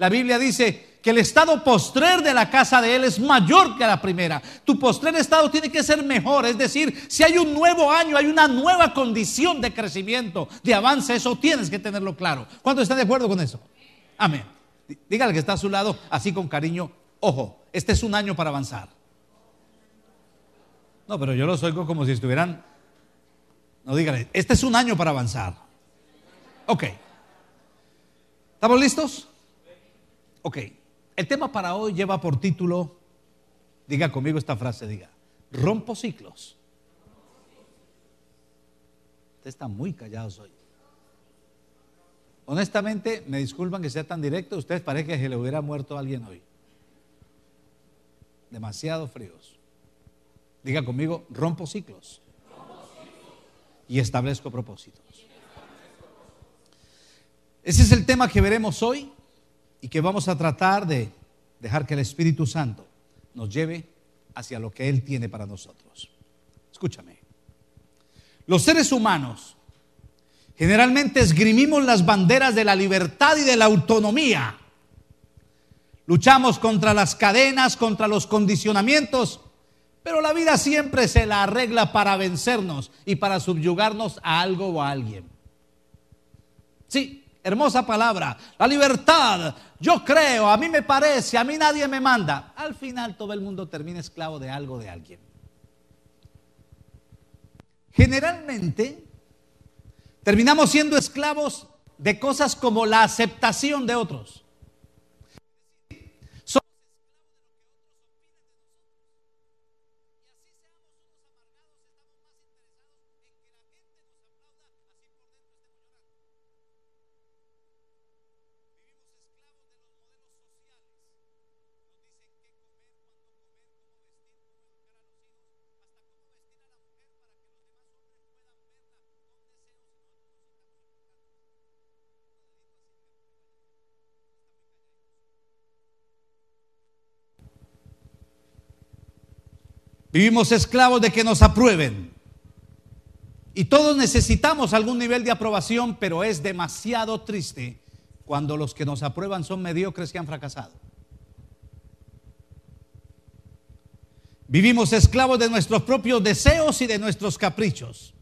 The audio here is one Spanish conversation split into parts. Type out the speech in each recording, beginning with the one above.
La Biblia dice que el estado postrer de la casa de Él es mayor que la primera. Tu postrer estado tiene que ser mejor. Es decir, si hay un nuevo año, hay una nueva condición de crecimiento, de avance, eso tienes que tenerlo claro. ¿Cuántos están de acuerdo con eso? Amén. Dígale que está a su lado, así con cariño, ojo, este es un año para avanzar. No, pero yo los oigo como si estuvieran... No, dígale, este es un año para avanzar. Ok. ¿Estamos listos? Ok. El tema para hoy lleva por título, diga conmigo esta frase, diga, rompo ciclos. Usted está muy callado hoy. Honestamente, me disculpan que sea tan directo, ustedes parece que se le hubiera muerto a alguien hoy. Demasiado fríos. Diga conmigo, rompo ciclos. Y establezco propósitos. Ese es el tema que veremos hoy y que vamos a tratar de dejar que el Espíritu Santo nos lleve hacia lo que Él tiene para nosotros. Escúchame. Los seres humanos generalmente esgrimimos las banderas de la libertad y de la autonomía. Luchamos contra las cadenas, contra los condicionamientos, pero la vida siempre se la arregla para vencernos y para subyugarnos a algo o a alguien. Sí, hermosa palabra, la libertad, yo creo, a mí me parece, a mí nadie me manda. Al final todo el mundo termina esclavo de algo, de alguien. Generalmente terminamos siendo esclavos de cosas como la aceptación de otros. Vivimos esclavos de que nos aprueben. Y todos necesitamos algún nivel de aprobación, pero es demasiado triste cuando los que nos aprueban son mediocres que han fracasado. Vivimos esclavos de nuestros propios deseos y de nuestros caprichos,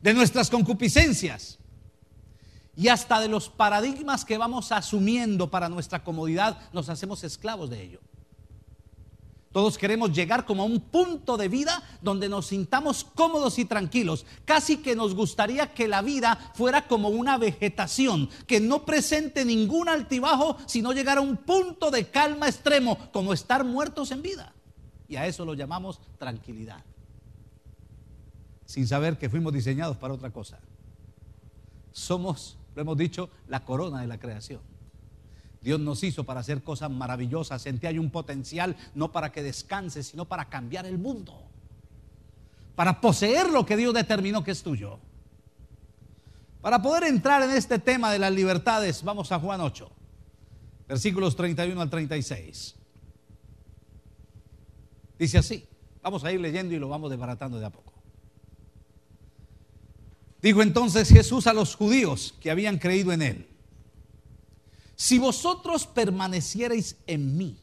de nuestras concupiscencias y hasta de los paradigmas que vamos asumiendo para nuestra comodidad, nos hacemos esclavos de ello. Todos queremos llegar como a un punto de vida donde nos sintamos cómodos y tranquilos. Casi que nos gustaría que la vida fuera como una vegetación, que no presente ningún altibajo, sino llegar a un punto de calma extremo, como estar muertos en vida. Y a eso lo llamamos tranquilidad. Sin saber que fuimos diseñados para otra cosa. Somos, lo hemos dicho, la corona de la creación. Dios nos hizo para hacer cosas maravillosas. En ti hay un potencial no para que descanses, sino para cambiar el mundo. Para poseer lo que Dios determinó que es tuyo. Para poder entrar en este tema de las libertades, vamos a Juan 8, versículos 31 al 36. Dice así, vamos a ir leyendo y lo vamos desbaratando de a poco. Dijo entonces Jesús a los judíos que habían creído en él si vosotros permaneciereis en mí,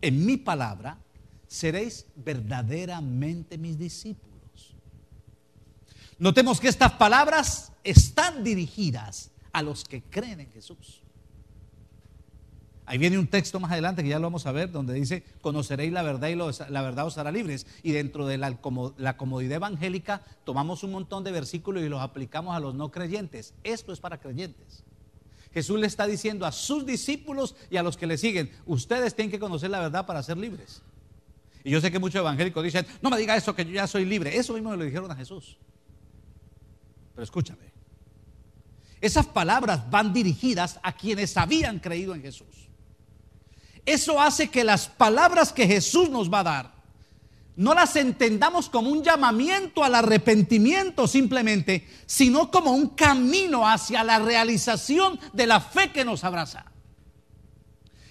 en mi palabra, seréis verdaderamente mis discípulos. Notemos que estas palabras están dirigidas a los que creen en Jesús. Ahí viene un texto más adelante que ya lo vamos a ver, donde dice, conoceréis la verdad y la verdad os hará libres. Y dentro de la, la comodidad evangélica tomamos un montón de versículos y los aplicamos a los no creyentes. Esto es para creyentes. Jesús le está diciendo a sus discípulos y a los que le siguen, ustedes tienen que conocer la verdad para ser libres. Y yo sé que muchos evangélicos dicen, no me diga eso, que yo ya soy libre. Eso mismo le dijeron a Jesús. Pero escúchame, esas palabras van dirigidas a quienes habían creído en Jesús. Eso hace que las palabras que Jesús nos va a dar no las entendamos como un llamamiento al arrepentimiento simplemente, sino como un camino hacia la realización de la fe que nos abraza.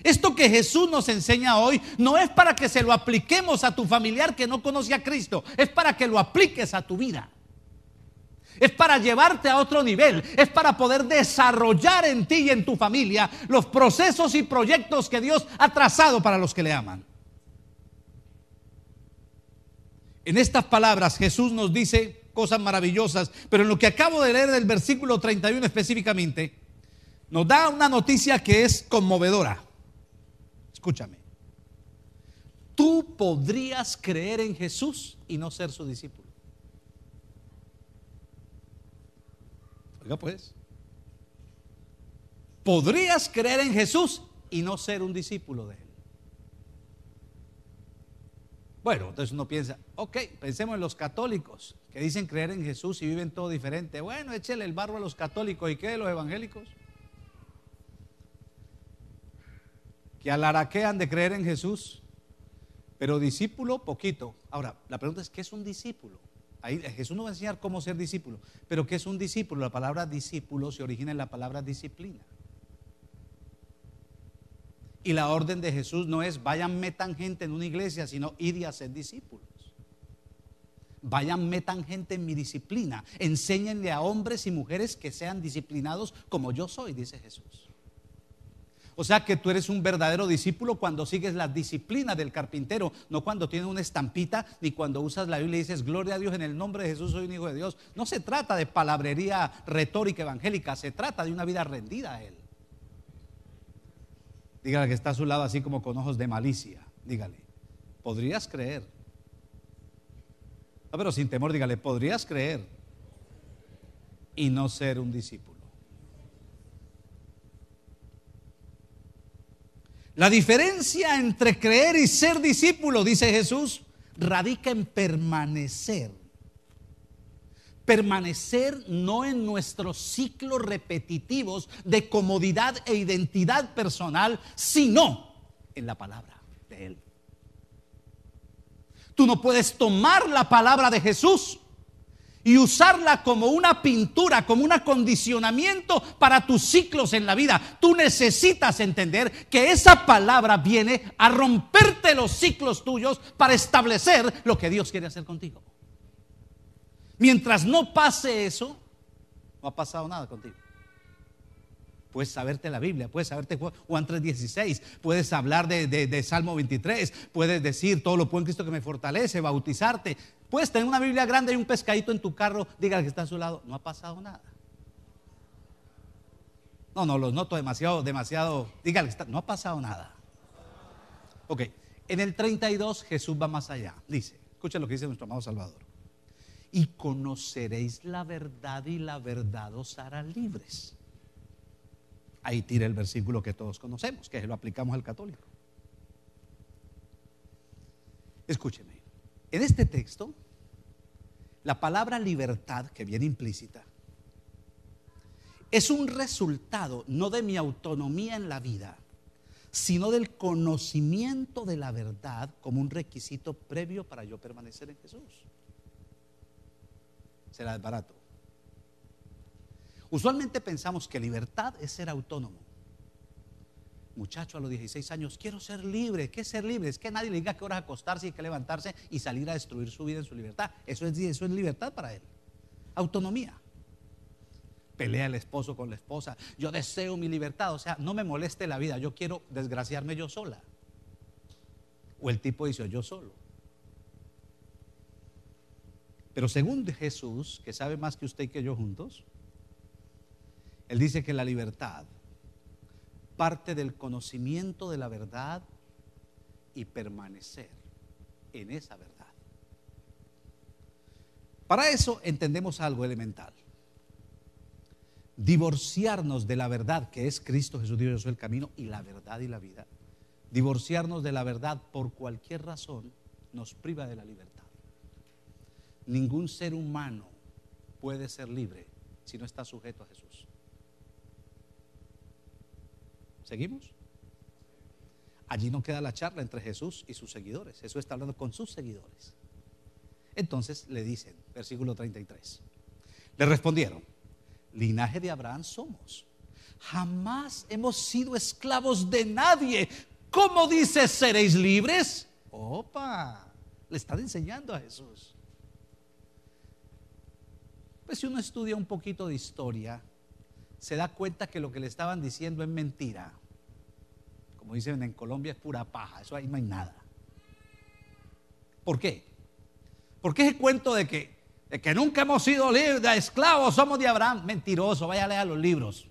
Esto que Jesús nos enseña hoy no es para que se lo apliquemos a tu familiar que no conoce a Cristo, es para que lo apliques a tu vida. Es para llevarte a otro nivel. Es para poder desarrollar en ti y en tu familia los procesos y proyectos que Dios ha trazado para los que le aman. En estas palabras Jesús nos dice cosas maravillosas, pero en lo que acabo de leer del versículo 31 específicamente, nos da una noticia que es conmovedora. Escúchame. Tú podrías creer en Jesús y no ser su discípulo. Oiga pues. Podrías creer en Jesús y no ser un discípulo de él. Bueno, entonces uno piensa, ok, pensemos en los católicos que dicen creer en Jesús y viven todo diferente. Bueno, échele el barro a los católicos y qué de los evangélicos. Que alaraquean de creer en Jesús, pero discípulo poquito. Ahora, la pregunta es, ¿qué es un discípulo? Ahí Jesús nos va a enseñar cómo ser discípulo, pero ¿qué es un discípulo? La palabra discípulo se origina en la palabra disciplina. Y la orden de Jesús no es vayan metan gente en una iglesia, sino ir y hacer discípulos. Vayan metan gente en mi disciplina. Enséñenle a hombres y mujeres que sean disciplinados como yo soy, dice Jesús. O sea que tú eres un verdadero discípulo cuando sigues la disciplina del carpintero, no cuando tienes una estampita ni cuando usas la Biblia y dices, gloria a Dios en el nombre de Jesús, soy un hijo de Dios. No se trata de palabrería retórica evangélica, se trata de una vida rendida a Él. Dígale que está a su lado así como con ojos de malicia. Dígale, podrías creer. No, pero sin temor, dígale, podrías creer y no ser un discípulo. La diferencia entre creer y ser discípulo, dice Jesús, radica en permanecer permanecer no en nuestros ciclos repetitivos de comodidad e identidad personal, sino en la palabra de Él. Tú no puedes tomar la palabra de Jesús y usarla como una pintura, como un acondicionamiento para tus ciclos en la vida. Tú necesitas entender que esa palabra viene a romperte los ciclos tuyos para establecer lo que Dios quiere hacer contigo. Mientras no pase eso, no ha pasado nada contigo. Puedes saberte la Biblia, puedes saberte Juan 3:16, puedes hablar de, Salmo 23, puedes decir todo lo puedo en Cristo que me fortalece, bautizarte. Puedes tener una Biblia grande y un pescadito en tu carro, diga que está a su lado, no ha pasado nada. No, no, los noto demasiado, demasiado, dígale que está, no ha pasado nada. Ok, en el 32 Jesús va más allá, dice, escucha lo que dice nuestro amado Salvador y conoceréis la verdad y la verdad os hará libres. Ahí tira el versículo que todos conocemos, que lo aplicamos al católico. Escúcheme, en este texto, la palabra libertad que viene implícita es un resultado no de mi autonomía en la vida, sino del conocimiento de la verdad como un requisito previo para yo permanecer en Jesús será barato. Usualmente pensamos que libertad es ser autónomo. Muchacho a los 16 años, quiero ser libre. ¿Qué ser libre? Es que nadie le diga qué horas acostarse y que levantarse y salir a destruir su vida en su libertad. Eso es, eso es libertad para él. Autonomía. Pelea el esposo con la esposa. Yo deseo mi libertad. O sea, no me moleste la vida. Yo quiero desgraciarme yo sola. O el tipo dice, yo solo. Pero según Jesús, que sabe más que usted y que yo juntos, Él dice que la libertad parte del conocimiento de la verdad y permanecer en esa verdad. Para eso entendemos algo elemental. Divorciarnos de la verdad que es Cristo Jesús, Dios es el camino y la verdad y la vida. Divorciarnos de la verdad por cualquier razón nos priva de la libertad. Ningún ser humano puede ser libre si no está sujeto a Jesús. ¿Seguimos? Allí no queda la charla entre Jesús y sus seguidores. Jesús está hablando con sus seguidores. Entonces le dicen, versículo 33, le respondieron, linaje de Abraham somos. Jamás hemos sido esclavos de nadie. ¿Cómo dice seréis libres? Opa, le están enseñando a Jesús. Pues si uno estudia un poquito de historia, se da cuenta que lo que le estaban diciendo es mentira. Como dicen en Colombia, es pura paja, eso ahí no hay nada. ¿Por qué? Porque ese cuento de que, de que nunca hemos sido libres, de esclavos, somos de Abraham, mentiroso, vaya a leer los libros.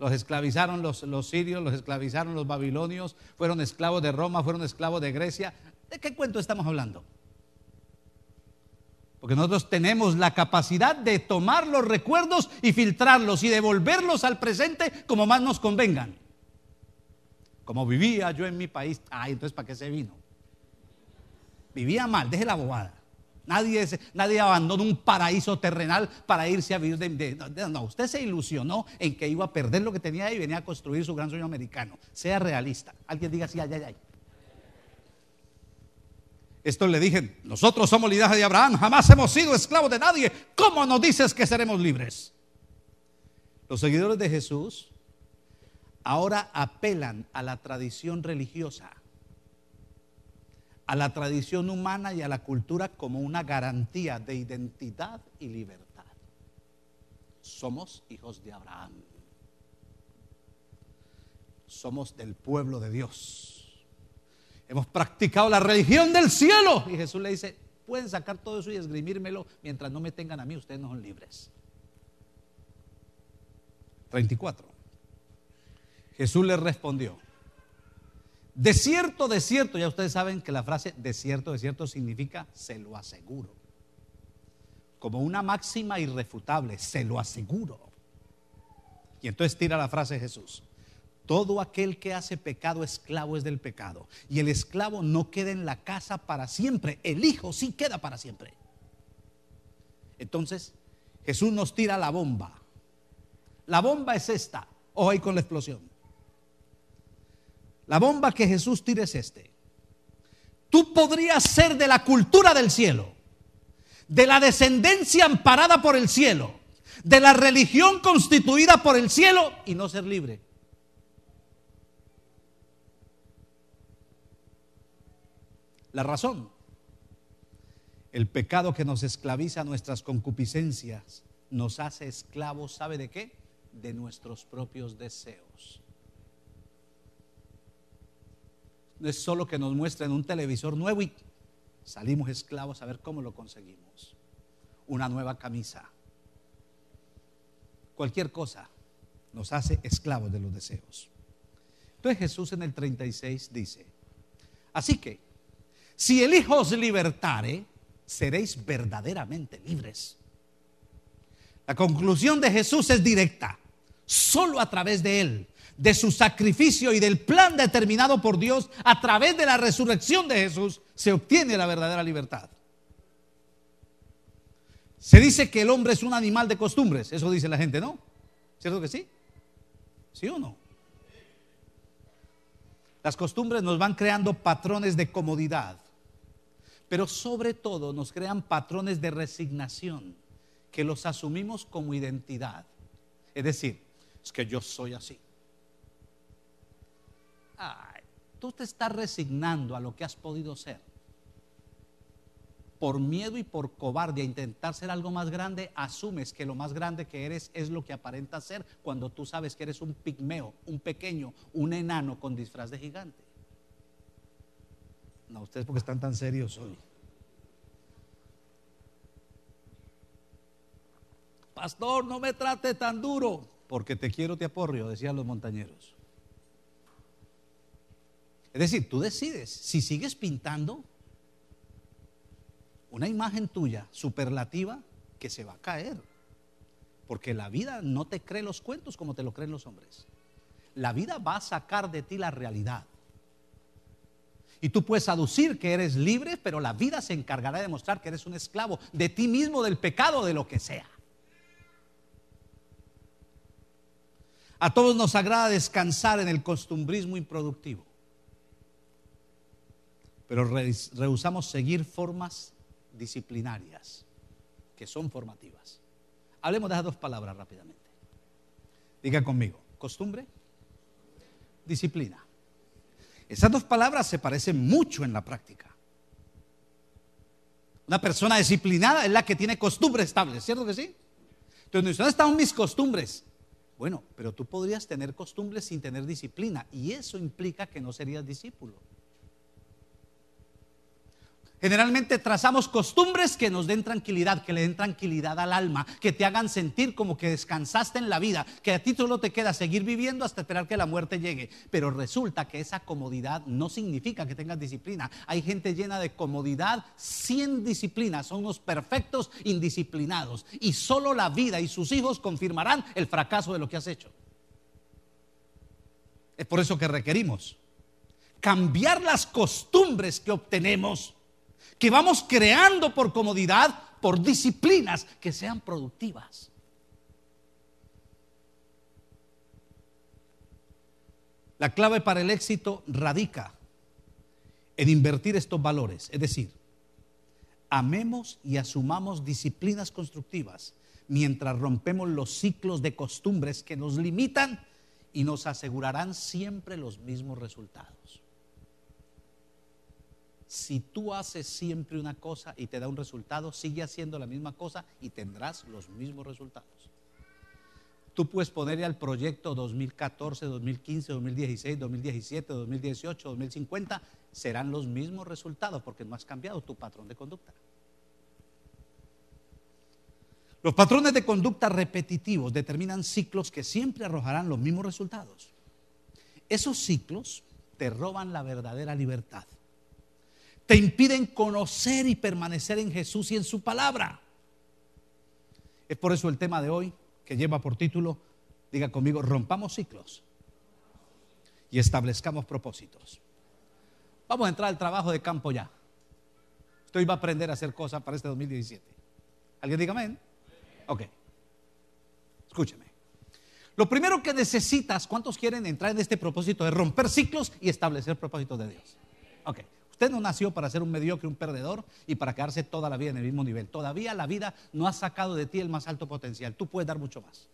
Los esclavizaron los, los sirios, los esclavizaron los babilonios, fueron esclavos de Roma, fueron esclavos de Grecia. ¿De qué cuento estamos hablando? Porque nosotros tenemos la capacidad de tomar los recuerdos y filtrarlos y devolverlos al presente como más nos convengan. Como vivía yo en mi país, ay, entonces ¿para qué se vino? Vivía mal, deje la bobada. Nadie, abandonó un paraíso terrenal para irse a vivir de, No, usted se ilusionó en que iba a perder lo que tenía y venía a construir su gran sueño americano. Sea realista. Alguien diga así, ay, ay, ay. Esto le dije, nosotros somos linaje de Abraham, jamás hemos sido esclavos de nadie. ¿Cómo nos dices que seremos libres? Los seguidores de Jesús ahora apelan a la tradición religiosa, a la tradición humana y a la cultura como una garantía de identidad y libertad. Somos hijos de Abraham. Somos del pueblo de Dios Hemos practicado la religión del cielo. Y Jesús le dice, pueden sacar todo eso y esgrimírmelo mientras no me tengan a mí, ustedes no son libres. 34. Jesús le respondió, de cierto, de cierto, ya ustedes saben que la frase de cierto, de cierto significa se lo aseguro. Como una máxima irrefutable, se lo aseguro. Y entonces tira la frase Jesús. Todo aquel que hace pecado esclavo es del pecado. Y el esclavo no queda en la casa para siempre. El hijo sí queda para siempre. Entonces, Jesús nos tira la bomba. La bomba es esta. Ojo ahí con la explosión. La bomba que Jesús tira es este. Tú podrías ser de la cultura del cielo, de la descendencia amparada por el cielo, de la religión constituida por el cielo y no ser libre. La razón, el pecado que nos esclaviza nuestras concupiscencias, nos hace esclavos, ¿sabe de qué? De nuestros propios deseos. No es solo que nos muestren un televisor nuevo y salimos esclavos a ver cómo lo conseguimos. Una nueva camisa. Cualquier cosa nos hace esclavos de los deseos. Entonces Jesús en el 36 dice, así que si el Hijo os libertare, seréis verdaderamente libres. La conclusión de Jesús es directa. Solo a través de Él, de su sacrificio y del plan determinado por Dios, a través de la resurrección de Jesús, se obtiene la verdadera libertad. Se dice que el hombre es un animal de costumbres, eso dice la gente, ¿no? ¿Cierto que sí? ¿Sí o no? Las costumbres nos van creando patrones de comodidad pero sobre todo nos crean patrones de resignación que los asumimos como identidad. Es decir, es que yo soy así. tú te estás resignando a lo que has podido ser. Por miedo y por cobardia a intentar ser algo más grande, asumes que lo más grande que eres es lo que aparenta ser cuando tú sabes que eres un pigmeo, un pequeño, un enano con disfraz de gigante. No, ustedes porque están tan serios hoy. Pastor, no me trate tan duro, porque te quiero, te aporrio, decían los montañeros. Es decir, tú decides, si sigues pintando una imagen tuya superlativa, que se va a caer. Porque la vida no te cree los cuentos como te lo creen los hombres. La vida va a sacar de ti la realidad. Y tú puedes aducir que eres libre, pero la vida se encargará de demostrar que eres un esclavo de ti mismo, del pecado, de lo que sea. A todos nos agrada descansar en el costumbrismo improductivo, pero rehusamos seguir formas disciplinarias que son formativas. Hablemos de esas dos palabras rápidamente. Diga conmigo, costumbre, disciplina. Esas dos palabras se parecen mucho en la práctica. Una persona disciplinada es la que tiene costumbres estables, ¿cierto que sí? Entonces, ¿dónde están mis costumbres? Bueno, pero tú podrías tener costumbres sin tener disciplina y eso implica que no serías discípulo. Generalmente trazamos costumbres que nos den tranquilidad, que le den tranquilidad al alma, que te hagan sentir como que descansaste en la vida, que a ti solo te queda seguir viviendo hasta esperar que la muerte llegue. Pero resulta que esa comodidad no significa que tengas disciplina. Hay gente llena de comodidad sin disciplina, son unos perfectos indisciplinados. Y solo la vida y sus hijos confirmarán el fracaso de lo que has hecho. Es por eso que requerimos cambiar las costumbres que obtenemos que vamos creando por comodidad, por disciplinas que sean productivas. La clave para el éxito radica en invertir estos valores, es decir, amemos y asumamos disciplinas constructivas mientras rompemos los ciclos de costumbres que nos limitan y nos asegurarán siempre los mismos resultados si tú haces siempre una cosa y te da un resultado, sigue haciendo la misma cosa y tendrás los mismos resultados. Tú puedes ponerle al proyecto 2014, 2015, 2016, 2017, 2018, 2050, serán los mismos resultados porque no has cambiado tu patrón de conducta. Los patrones de conducta repetitivos determinan ciclos que siempre arrojarán los mismos resultados. Esos ciclos te roban la verdadera libertad te impiden conocer y permanecer en Jesús y en su palabra. Es por eso el tema de hoy, que lleva por título, diga conmigo, rompamos ciclos y establezcamos propósitos. Vamos a entrar al trabajo de campo ya. Usted va a aprender a hacer cosas para este 2017. ¿Alguien diga amén? Ok. Escúcheme. Lo primero que necesitas, ¿cuántos quieren entrar en este propósito de romper ciclos y establecer propósitos de Dios? Ok. Usted no nació para ser un mediocre, un perdedor y para quedarse toda la vida en el mismo nivel. Todavía la vida no ha sacado de ti el más alto potencial. Tú puedes dar mucho más.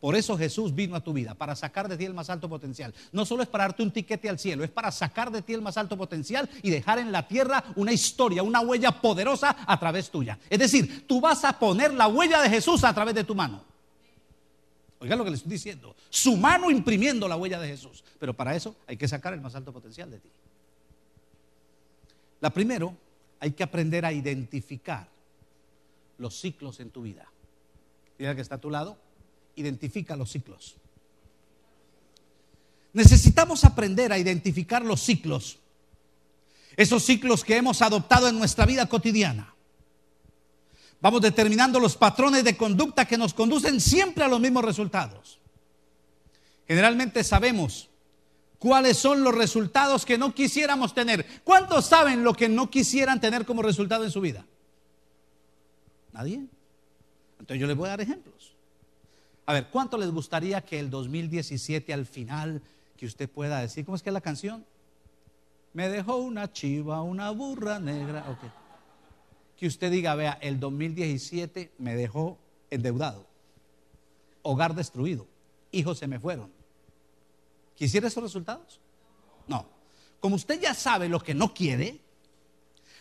Por eso Jesús vino a tu vida, para sacar de ti el más alto potencial. No solo es para darte un tiquete al cielo, es para sacar de ti el más alto potencial y dejar en la tierra una historia, una huella poderosa a través tuya. Es decir, tú vas a poner la huella de Jesús a través de tu mano. Oiga lo que le estoy diciendo. Su mano imprimiendo la huella de Jesús. Pero para eso hay que sacar el más alto potencial de ti. La primero, hay que aprender a identificar los ciclos en tu vida. Mira que está a tu lado, identifica los ciclos. Necesitamos aprender a identificar los ciclos, esos ciclos que hemos adoptado en nuestra vida cotidiana. Vamos determinando los patrones de conducta que nos conducen siempre a los mismos resultados. Generalmente sabemos cuáles son los resultados que no quisiéramos tener. ¿Cuántos saben lo que no quisieran tener como resultado en su vida? Nadie. Entonces yo les voy a dar ejemplos. A ver, ¿cuánto les gustaría que el 2017 al final, que usted pueda decir, ¿cómo es que es la canción? Me dejó una chiva, una burra negra. Que usted diga, vea, el 2017 me dejó endeudado, hogar destruido, hijos se me fueron, ¿Quisiera esos resultados? No. Como usted ya sabe lo que no quiere,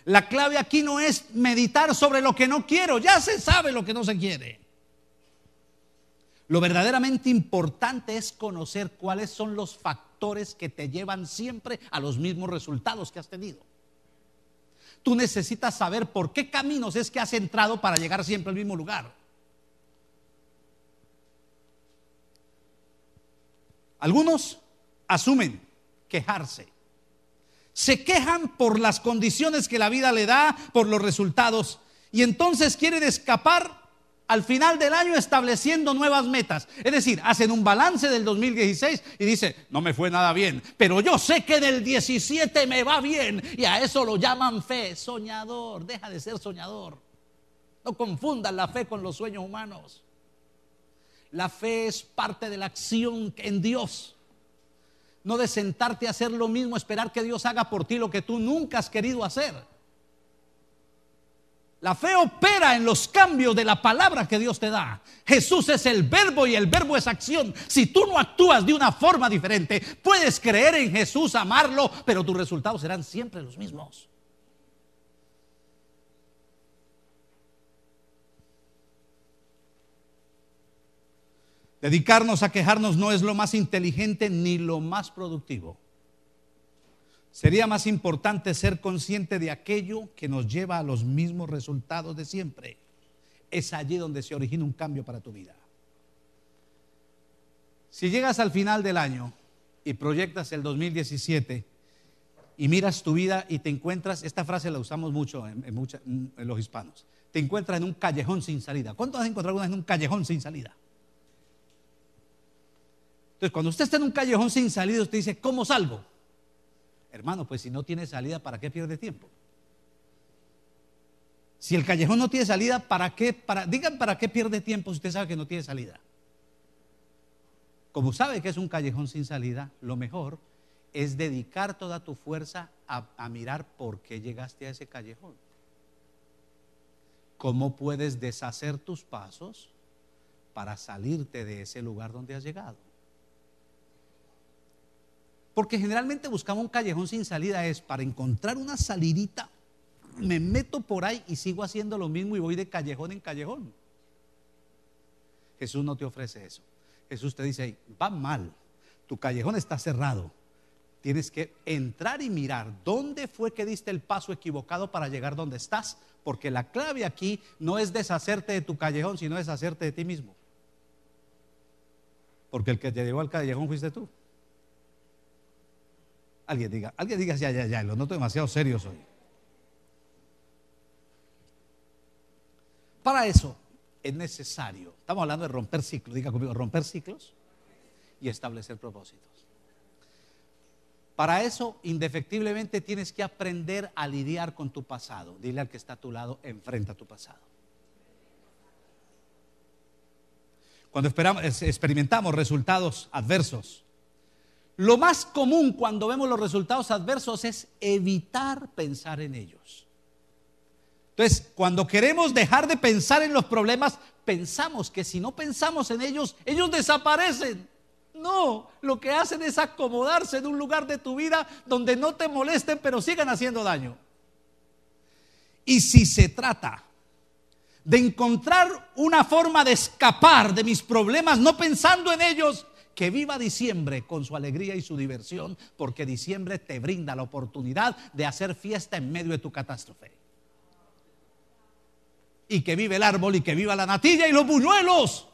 la clave aquí no es meditar sobre lo que no quiero, ya se sabe lo que no se quiere. Lo verdaderamente importante es conocer cuáles son los factores que te llevan siempre a los mismos resultados que has tenido. Tú necesitas saber por qué caminos es que has entrado para llegar siempre al mismo lugar. Algunos asumen quejarse. Se quejan por las condiciones que la vida le da, por los resultados, y entonces quieren escapar al final del año estableciendo nuevas metas. Es decir, hacen un balance del 2016 y dice, no me fue nada bien, pero yo sé que del 17 me va bien. Y a eso lo llaman fe, soñador, deja de ser soñador. No confundan la fe con los sueños humanos. La fe es parte de la acción en Dios no de sentarte a hacer lo mismo, esperar que Dios haga por ti lo que tú nunca has querido hacer. La fe opera en los cambios de la palabra que Dios te da. Jesús es el verbo y el verbo es acción. Si tú no actúas de una forma diferente, puedes creer en Jesús, amarlo, pero tus resultados serán siempre los mismos. Dedicarnos a quejarnos no es lo más inteligente ni lo más productivo. Sería más importante ser consciente de aquello que nos lleva a los mismos resultados de siempre. Es allí donde se origina un cambio para tu vida. Si llegas al final del año y proyectas el 2017 y miras tu vida y te encuentras, esta frase la usamos mucho en, en los hispanos, te encuentras en un callejón sin salida. ¿Cuántos has encontrado alguna vez en un callejón sin salida? Entonces, cuando usted está en un callejón sin salida, usted dice, ¿cómo salgo? Hermano, pues si no tiene salida, ¿para qué pierde tiempo? Si el callejón no tiene salida, ¿para qué? Para, digan, ¿para qué pierde tiempo si usted sabe que no tiene salida? Como sabe que es un callejón sin salida, lo mejor es dedicar toda tu fuerza a, a mirar por qué llegaste a ese callejón. ¿Cómo puedes deshacer tus pasos para salirte de ese lugar donde has llegado? Porque generalmente buscamos un callejón sin salida, es para encontrar una salidita, me meto por ahí y sigo haciendo lo mismo y voy de callejón en callejón. Jesús no te ofrece eso. Jesús te dice, va mal, tu callejón está cerrado. Tienes que entrar y mirar dónde fue que diste el paso equivocado para llegar donde estás, porque la clave aquí no es deshacerte de tu callejón, sino deshacerte de ti mismo. Porque el que te llevó al callejón fuiste tú. Alguien diga, alguien diga, ya, ya, ya, lo noto demasiado serio hoy. Para eso es necesario, estamos hablando de romper ciclos, diga conmigo, romper ciclos y establecer propósitos. Para eso, indefectiblemente, tienes que aprender a lidiar con tu pasado. Dile al que está a tu lado, enfrenta tu pasado. Cuando experimentamos resultados adversos, lo más común cuando vemos los resultados adversos es evitar pensar en ellos. Entonces, cuando queremos dejar de pensar en los problemas, pensamos que si no pensamos en ellos, ellos desaparecen. No, lo que hacen es acomodarse en un lugar de tu vida donde no te molesten, pero sigan haciendo daño. Y si se trata de encontrar una forma de escapar de mis problemas, no pensando en ellos, que viva diciembre con su alegría y su diversión, porque diciembre te brinda la oportunidad de hacer fiesta en medio de tu catástrofe. Y que vive el árbol y que viva la natilla y los buñuelos.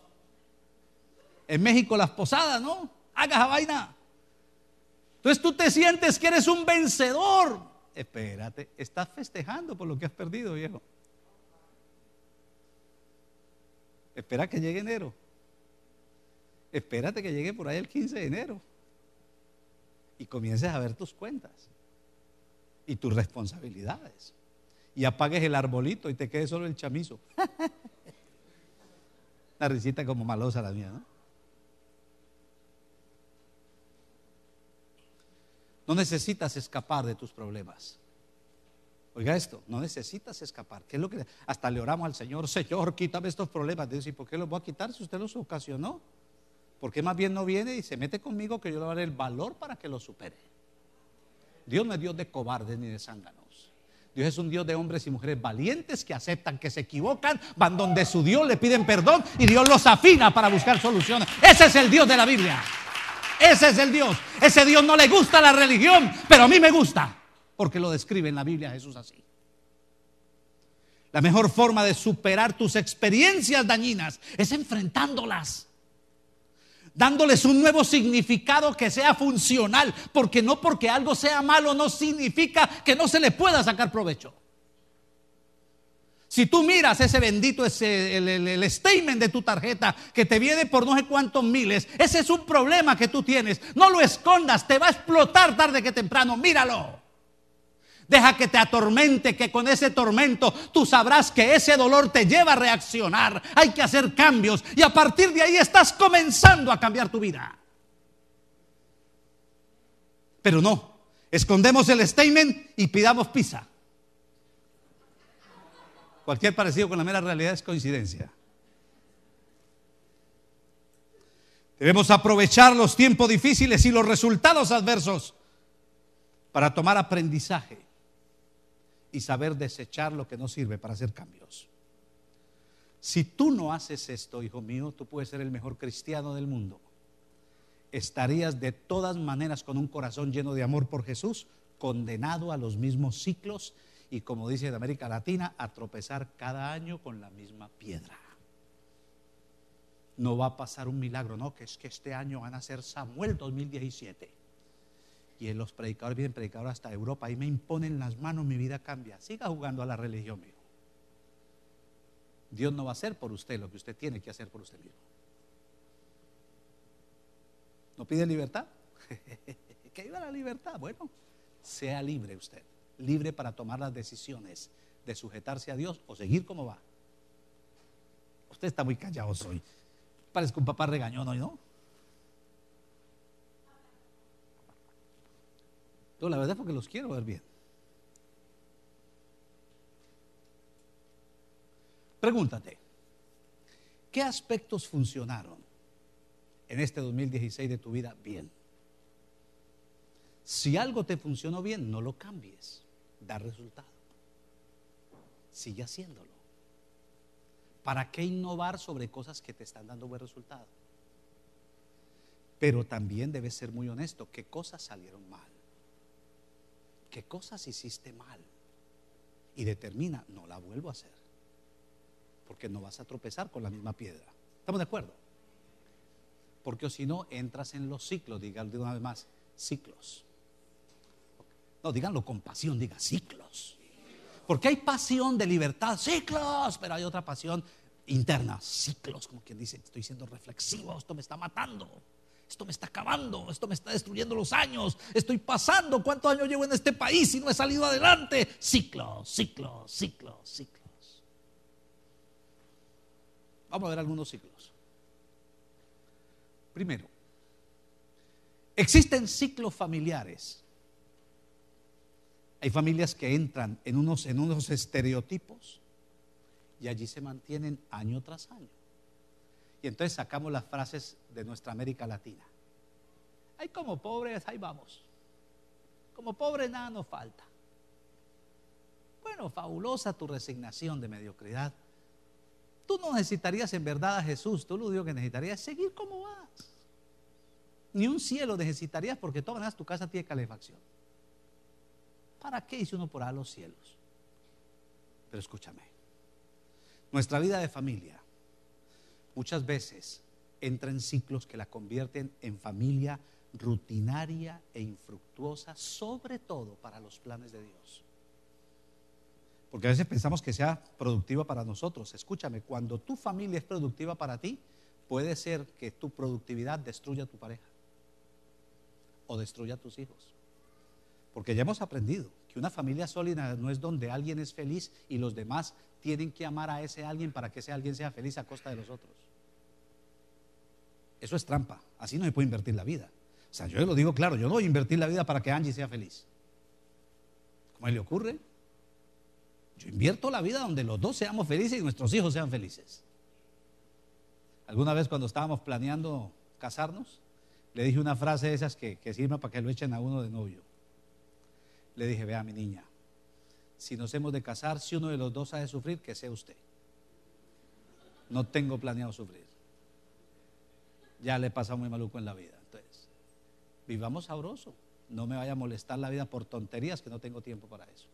En México las posadas, ¿no? Hagas a vaina. Entonces tú te sientes que eres un vencedor. Espérate, estás festejando por lo que has perdido, viejo. Espera que llegue enero espérate que llegue por ahí el 15 de enero y comiences a ver tus cuentas y tus responsabilidades y apagues el arbolito y te quede solo el chamizo. Una risita como malosa la mía, ¿no? No necesitas escapar de tus problemas. Oiga esto, no necesitas escapar. ¿Qué es lo que hasta le oramos al Señor, Señor, quítame estos problemas? Dice, ¿y por qué los voy a quitar si usted los ocasionó? ¿Por qué más bien no viene y se mete conmigo que yo le daré el valor para que lo supere? Dios no es Dios de cobardes ni de zánganos. Dios es un Dios de hombres y mujeres valientes que aceptan que se equivocan, van donde su Dios le piden perdón y Dios los afina para buscar soluciones. Ese es el Dios de la Biblia. Ese es el Dios. Ese Dios no le gusta la religión, pero a mí me gusta, porque lo describe en la Biblia Jesús así. La mejor forma de superar tus experiencias dañinas es enfrentándolas dándoles un nuevo significado que sea funcional, porque no porque algo sea malo no significa que no se le pueda sacar provecho. Si tú miras ese bendito, ese, el, el, statement de tu tarjeta que te viene por no sé cuántos miles, ese es un problema que tú tienes. No lo escondas, te va a explotar tarde que temprano, míralo. Deja que te atormente, que con ese tormento tú sabrás que ese dolor te lleva a reaccionar. Hay que hacer cambios y a partir de ahí estás comenzando a cambiar tu vida. Pero no, escondemos el statement y pidamos pizza. Cualquier parecido con la mera realidad es coincidencia. Debemos aprovechar los tiempos difíciles y los resultados adversos para tomar aprendizaje y saber desechar lo que no sirve para hacer cambios. Si tú no haces esto, hijo mío, tú puedes ser el mejor cristiano del mundo. Estarías de todas maneras con un corazón lleno de amor por Jesús, condenado a los mismos ciclos y, como dice de América Latina, a tropezar cada año con la misma piedra. No va a pasar un milagro, no, que es que este año van a ser Samuel 2017. Y los predicadores vienen predicadores hasta Europa, y me imponen las manos, mi vida cambia. Siga jugando a la religión, mío. Dios no va a hacer por usted lo que usted tiene que hacer por usted mismo. ¿No pide libertad? ¿Qué viva la libertad? Bueno, sea libre usted, libre para tomar las decisiones de sujetarse a Dios o seguir como va. Usted está muy callado hoy. Parezco un papá regañón hoy, ¿no? Yo la verdad es porque los quiero ver bien. Pregúntate, ¿qué aspectos funcionaron en este 2016 de tu vida bien? Si algo te funcionó bien, no lo cambies, da resultado. Sigue haciéndolo. ¿Para qué innovar sobre cosas que te están dando buen resultado? Pero también debes ser muy honesto, ¿qué cosas salieron mal? ¿Qué cosas hiciste mal? Y determina, no la vuelvo a hacer porque no vas a tropezar con la misma piedra. ¿Estamos de acuerdo? Porque si no, entras en los ciclos, digan de una vez más, ciclos. No, díganlo con pasión, diga ciclos. Porque hay pasión de libertad, ciclos, pero hay otra pasión interna, ciclos, como quien dice, estoy siendo reflexivo, esto me está matando, esto me está acabando, esto me está destruyendo los años, estoy pasando, ¿cuántos años llevo en este país y no he salido adelante? Ciclos, ciclos, ciclos, ciclos. Vamos a ver algunos ciclos. Primero, existen ciclos familiares. Hay familias que entran en unos, en unos estereotipos y allí se mantienen año tras año. Y entonces sacamos las frases de nuestra América Latina. Hay como pobres, ahí vamos. Como pobre nada nos falta. Bueno, fabulosa tu resignación de mediocridad, Tú no necesitarías en verdad a Jesús, tú lo único que necesitarías es seguir como vas. Ni un cielo necesitarías porque todas maneras tu casa tiene calefacción. ¿Para qué hizo uno por a los cielos? Pero escúchame, nuestra vida de familia muchas veces entra en ciclos que la convierten en familia rutinaria e infructuosa, sobre todo para los planes de Dios. Porque a veces pensamos que sea productiva para nosotros. Escúchame, cuando tu familia es productiva para ti, puede ser que tu productividad destruya a tu pareja o destruya a tus hijos. Porque ya hemos aprendido que una familia sólida no es donde alguien es feliz y los demás tienen que amar a ese alguien para que ese alguien sea feliz a costa de los otros. Eso es trampa. Así no se puede invertir la vida. O sea, yo lo digo claro, yo no voy a invertir la vida para que Angie sea feliz. ¿Cómo le ocurre? Yo invierto la vida donde los dos seamos felices y nuestros hijos sean felices. Alguna vez cuando estábamos planeando casarnos, le dije una frase de esas que, que sirva para que lo echen a uno de novio. Le dije, vea mi niña, si nos hemos de casar, si uno de los dos ha de sufrir, que sea usted. No tengo planeado sufrir. Ya le pasa muy maluco en la vida. Entonces, vivamos sabroso. No me vaya a molestar la vida por tonterías que no tengo tiempo para eso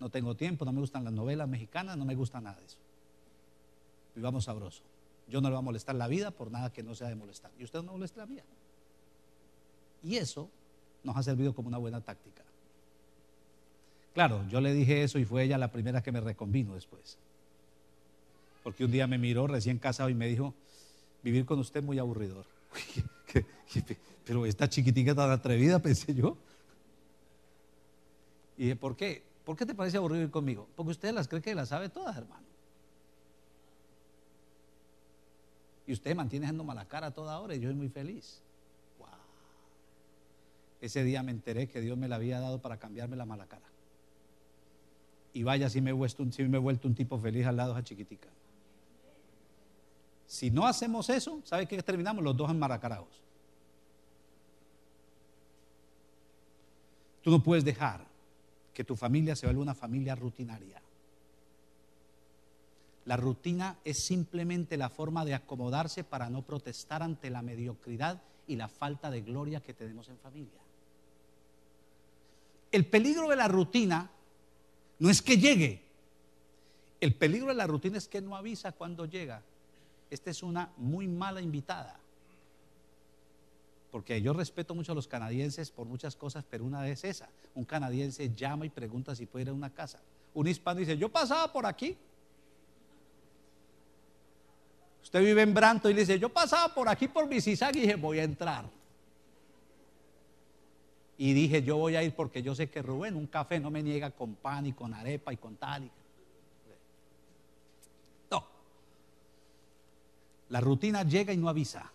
no tengo tiempo, no me gustan las novelas mexicanas, no me gusta nada de eso. Vivamos sabroso. Yo no le voy a molestar la vida por nada que no sea de molestar. Y usted no molesta la mía. Y eso nos ha servido como una buena táctica. Claro, yo le dije eso y fue ella la primera que me reconvino después. Porque un día me miró recién casado y me dijo, vivir con usted es muy aburridor. Pero esta chiquitica tan atrevida, pensé yo. Y dije, ¿por qué? ¿Por qué te parece aburrido ir conmigo? Porque usted las cree que las sabe todas, hermano. Y usted mantiene haciendo mala cara toda hora y yo soy muy feliz. Ese día me enteré que Dios me la había dado para cambiarme la mala cara. Y vaya si me he vuelto un, me he vuelto un tipo feliz al lado de esa chiquitica. Si no hacemos eso, ¿sabe qué terminamos? Los dos enmaracarados. Tú no puedes dejar que tu familia se vuelva una familia rutinaria. La rutina es simplemente la forma de acomodarse para no protestar ante la mediocridad y la falta de gloria que tenemos en familia. El peligro de la rutina no es que llegue. El peligro de la rutina es que no avisa cuando llega. Esta es una muy mala invitada. Porque yo respeto mucho a los canadienses por muchas cosas, pero una es esa. Un canadiense llama y pregunta si puede ir a una casa. Un hispano dice, yo pasaba por aquí. Usted vive en Branto y le dice, yo pasaba por aquí por Mississauga y dije, voy a entrar. Y dije, yo voy a ir porque yo sé que Rubén un café no me niega con pan y con arepa y con tal. No. La rutina llega y no avisa.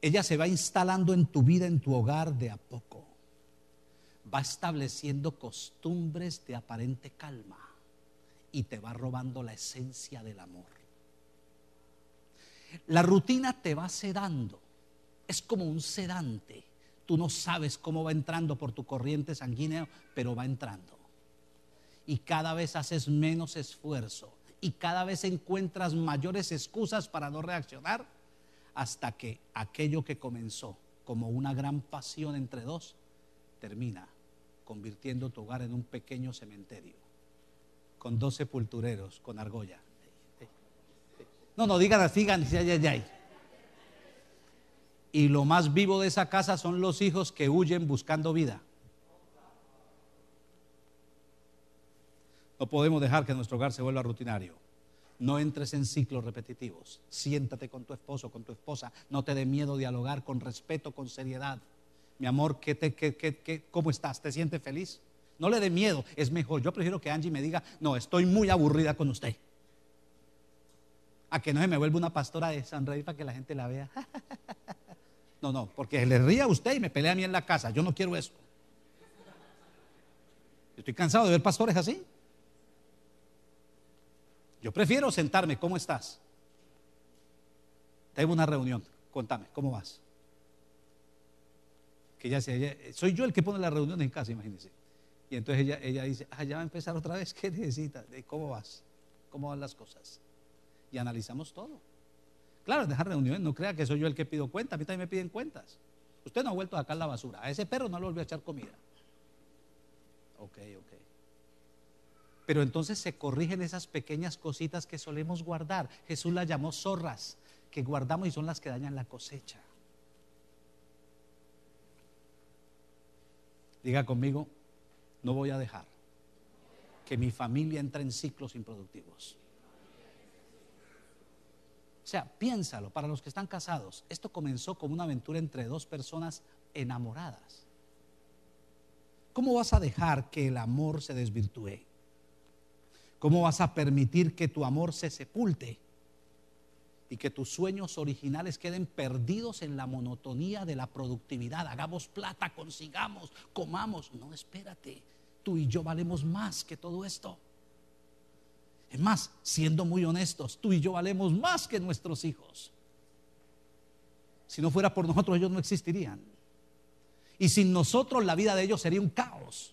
Ella se va instalando en tu vida, en tu hogar de a poco. Va estableciendo costumbres de aparente calma y te va robando la esencia del amor. La rutina te va sedando. Es como un sedante Tú no sabes cómo va entrando por tu corriente sanguínea, pero va entrando. Y cada vez haces menos esfuerzo y cada vez encuentras mayores excusas para no reaccionar hasta que aquello que comenzó como una gran pasión entre dos termina convirtiendo tu hogar en un pequeño cementerio con dos sepultureros con argolla. No, no, digan así, digan, ay, ay, ay y lo más vivo de esa casa son los hijos que huyen buscando vida. No podemos dejar que nuestro hogar se vuelva rutinario. No entres en ciclos repetitivos. Siéntate con tu esposo, con tu esposa. No te dé miedo dialogar con respeto, con seriedad. Mi amor, ¿qué te, qué, qué, ¿cómo estás? ¿Te sientes feliz? No le dé miedo. Es mejor. Yo prefiero que Angie me diga, no, estoy muy aburrida con usted. A que no se me vuelva una pastora de San Rey para que la gente la vea. No, no, porque le ría a usted y me pelea a mí en la casa. Yo no quiero eso. Estoy cansado de ver pastores así. Yo prefiero sentarme, ¿cómo estás? Tengo una reunión, contame, ¿cómo vas? Que ya se, soy yo el que pone la reunión en casa, imagínense. Y entonces ella, ella dice, ah, ya va a empezar otra vez, ¿qué necesitas? ¿Cómo vas? ¿Cómo van las cosas? Y analizamos todo. Claro, dejar reuniones, no crea que soy yo el que pido cuenta, a mí también me piden cuentas. Usted no ha vuelto a sacar la basura, a ese perro no le volvió a echar comida. Ok, ok. Pero entonces se corrigen esas pequeñas cositas que solemos guardar. Jesús las llamó zorras, que guardamos y son las que dañan la cosecha. Diga conmigo, no voy a dejar que mi familia entre en ciclos improductivos. Sea, piénsalo, para los que están casados, esto comenzó como una aventura entre dos personas enamoradas. ¿Cómo vas a dejar que el amor se desvirtúe? ¿Cómo vas a permitir que tu amor se sepulte y que tus sueños originales queden perdidos en la monotonía de la productividad? Hagamos plata, consigamos, comamos. No, espérate, tú y yo valemos más que todo esto. Es más, siendo muy honestos, tú y yo valemos más que nuestros hijos. Si no fuera por nosotros, ellos no existirían. Y sin nosotros la vida de ellos sería un caos.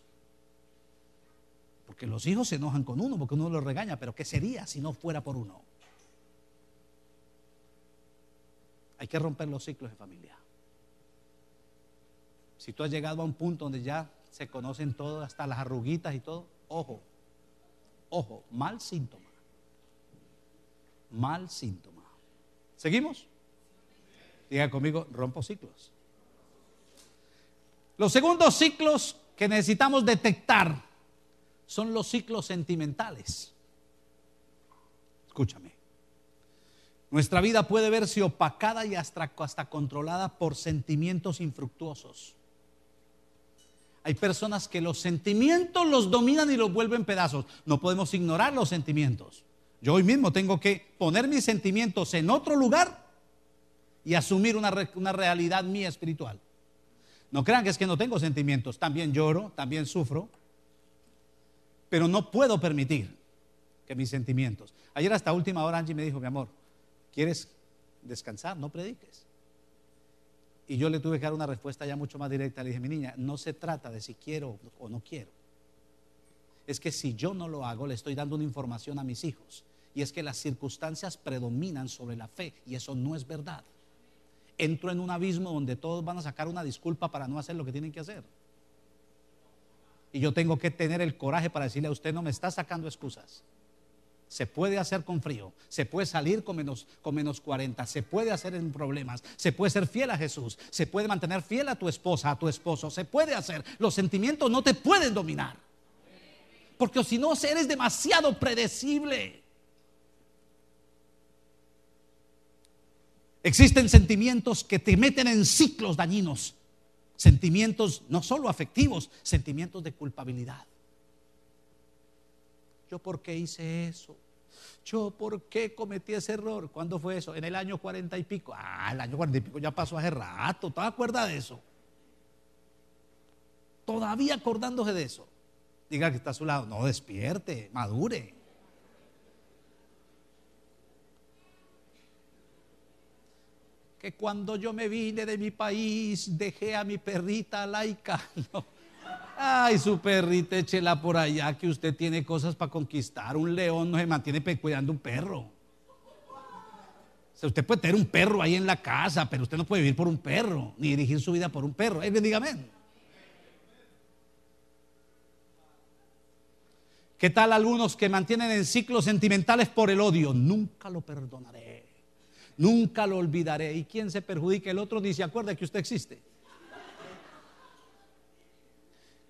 Porque los hijos se enojan con uno, porque uno los regaña, pero ¿qué sería si no fuera por uno? Hay que romper los ciclos de familia. Si tú has llegado a un punto donde ya se conocen todos, hasta las arruguitas y todo, ojo, Ojo, mal síntoma. Mal síntoma. ¿Seguimos? Diga conmigo, rompo ciclos. Los segundos ciclos que necesitamos detectar son los ciclos sentimentales. Escúchame. Nuestra vida puede verse opacada y hasta, hasta controlada por sentimientos infructuosos. Hay personas que los sentimientos los dominan y los vuelven pedazos. No podemos ignorar los sentimientos. Yo hoy mismo tengo que poner mis sentimientos en otro lugar y asumir una, una realidad mía espiritual. No crean que es que no tengo sentimientos. También lloro, también sufro. Pero no puedo permitir que mis sentimientos. Ayer hasta última hora Angie me dijo, mi amor, ¿quieres descansar? No prediques. Y yo le tuve que dar una respuesta ya mucho más directa. Le dije, mi niña, no se trata de si quiero o no quiero. es que si yo no lo hago, le estoy dando una información a mis hijos. Y es que las circunstancias predominan sobre la fe y eso no es verdad. Entro en un abismo donde todos van a sacar una disculpa para no hacer lo que tienen que hacer. Y yo tengo que tener el coraje para decirle a usted, no me está sacando excusas. Se puede hacer con frío, se puede salir con menos, con menos 40, se puede hacer en problemas, se puede ser fiel a Jesús, se puede mantener fiel a tu esposa, a tu esposo, se puede hacer. Los sentimientos no te pueden dominar. Porque si no, eres demasiado predecible. Existen sentimientos que te meten en ciclos dañinos. Sentimientos no solo afectivos, sentimientos de culpabilidad. ¿Yo por qué hice eso? ¿Yo por qué cometí ese error? ¿Cuándo fue eso? En el año cuarenta y pico. Ah, el año cuarenta y pico ya pasó hace rato. ¿Te acuerdas de eso? Todavía acordándose de eso. Diga que está a su lado. No, despierte, madure. Que cuando yo me vine de mi país dejé a mi perrita laica. No. Ay, su perrita, échela por allá, que usted tiene cosas para conquistar. Un león no se mantiene cuidando un perro. Usted puede tener un perro ahí en la casa, pero usted no puede vivir por un perro, ni dirigir su vida por un perro. Eh, dígame. ¿Qué tal algunos que mantienen en ciclos sentimentales por el odio? Nunca lo perdonaré. Nunca lo olvidaré. ¿Y quién se perjudica? El otro dice, acuerda que usted existe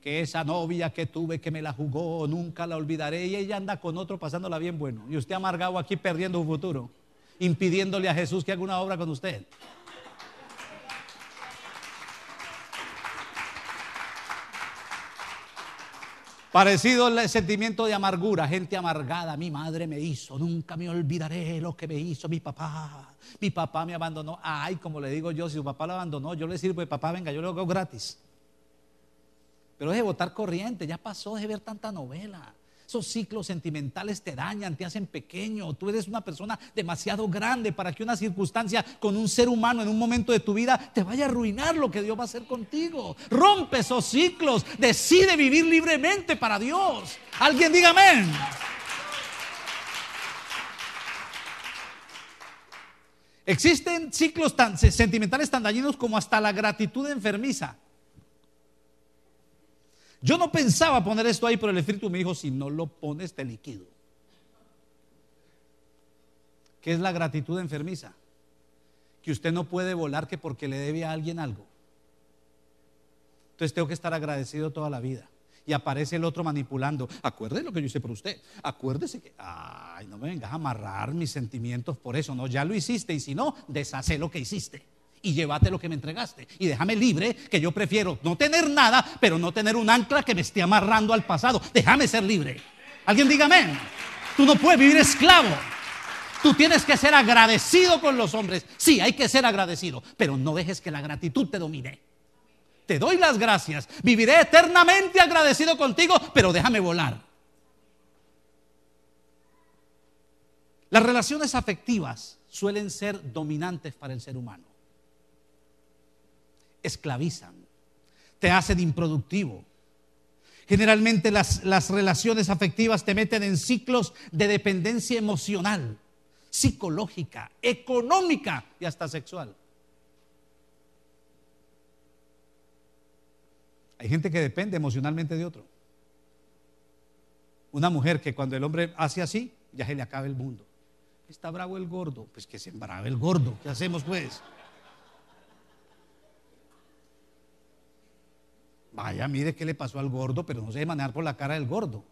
que esa novia que tuve que me la jugó, nunca la olvidaré y ella anda con otro pasándola bien bueno. Y usted amargado aquí perdiendo un futuro, impidiéndole a Jesús que haga una obra con usted. Parecido el sentimiento de amargura, gente amargada, mi madre me hizo, nunca me olvidaré lo que me hizo mi papá. Mi papá me abandonó. Ay, como le digo yo, si su papá lo abandonó, yo le sirvo de papá, venga, yo lo hago gratis. Pero es de votar corriente, ya pasó de ver tanta novela. Esos ciclos sentimentales te dañan, te hacen pequeño. Tú eres una persona demasiado grande para que una circunstancia con un ser humano en un momento de tu vida te vaya a arruinar lo que Dios va a hacer contigo. Rompe esos ciclos, decide vivir libremente para Dios. Alguien diga amén. Existen ciclos sentimentales tan dañinos como hasta la gratitud enfermiza. Yo no pensaba poner esto ahí, pero el Espíritu me dijo, si no lo pones, te liquido. ¿Qué es la gratitud enfermiza? Que usted no puede volar que porque le debe a alguien algo. Entonces tengo que estar agradecido toda la vida. Y aparece el otro manipulando. Acuérdese lo que yo hice por usted. Acuérdese que, ay, no me vengas a amarrar mis sentimientos por eso. No, ya lo hiciste. Y si no, deshace lo que hiciste y llévate lo que me entregaste y déjame libre, que yo prefiero no tener nada, pero no tener un ancla que me esté amarrando al pasado. Déjame ser libre. Alguien diga amén. Tú no puedes vivir esclavo. Tú tienes que ser agradecido con los hombres. Sí, hay que ser agradecido, pero no dejes que la gratitud te domine. Te doy las gracias. Viviré eternamente agradecido contigo, pero déjame volar. Las relaciones afectivas suelen ser dominantes para el ser humano esclavizan, te hacen improductivo. Generalmente las, las relaciones afectivas te meten en ciclos de dependencia emocional, psicológica, económica y hasta sexual. Hay gente que depende emocionalmente de otro. Una mujer que cuando el hombre hace así, ya se le acaba el mundo. Está bravo el gordo, pues que se embrave el gordo. ¿Qué hacemos pues? Vaya, mire qué le pasó al gordo, pero no se debe manejar por la cara del gordo.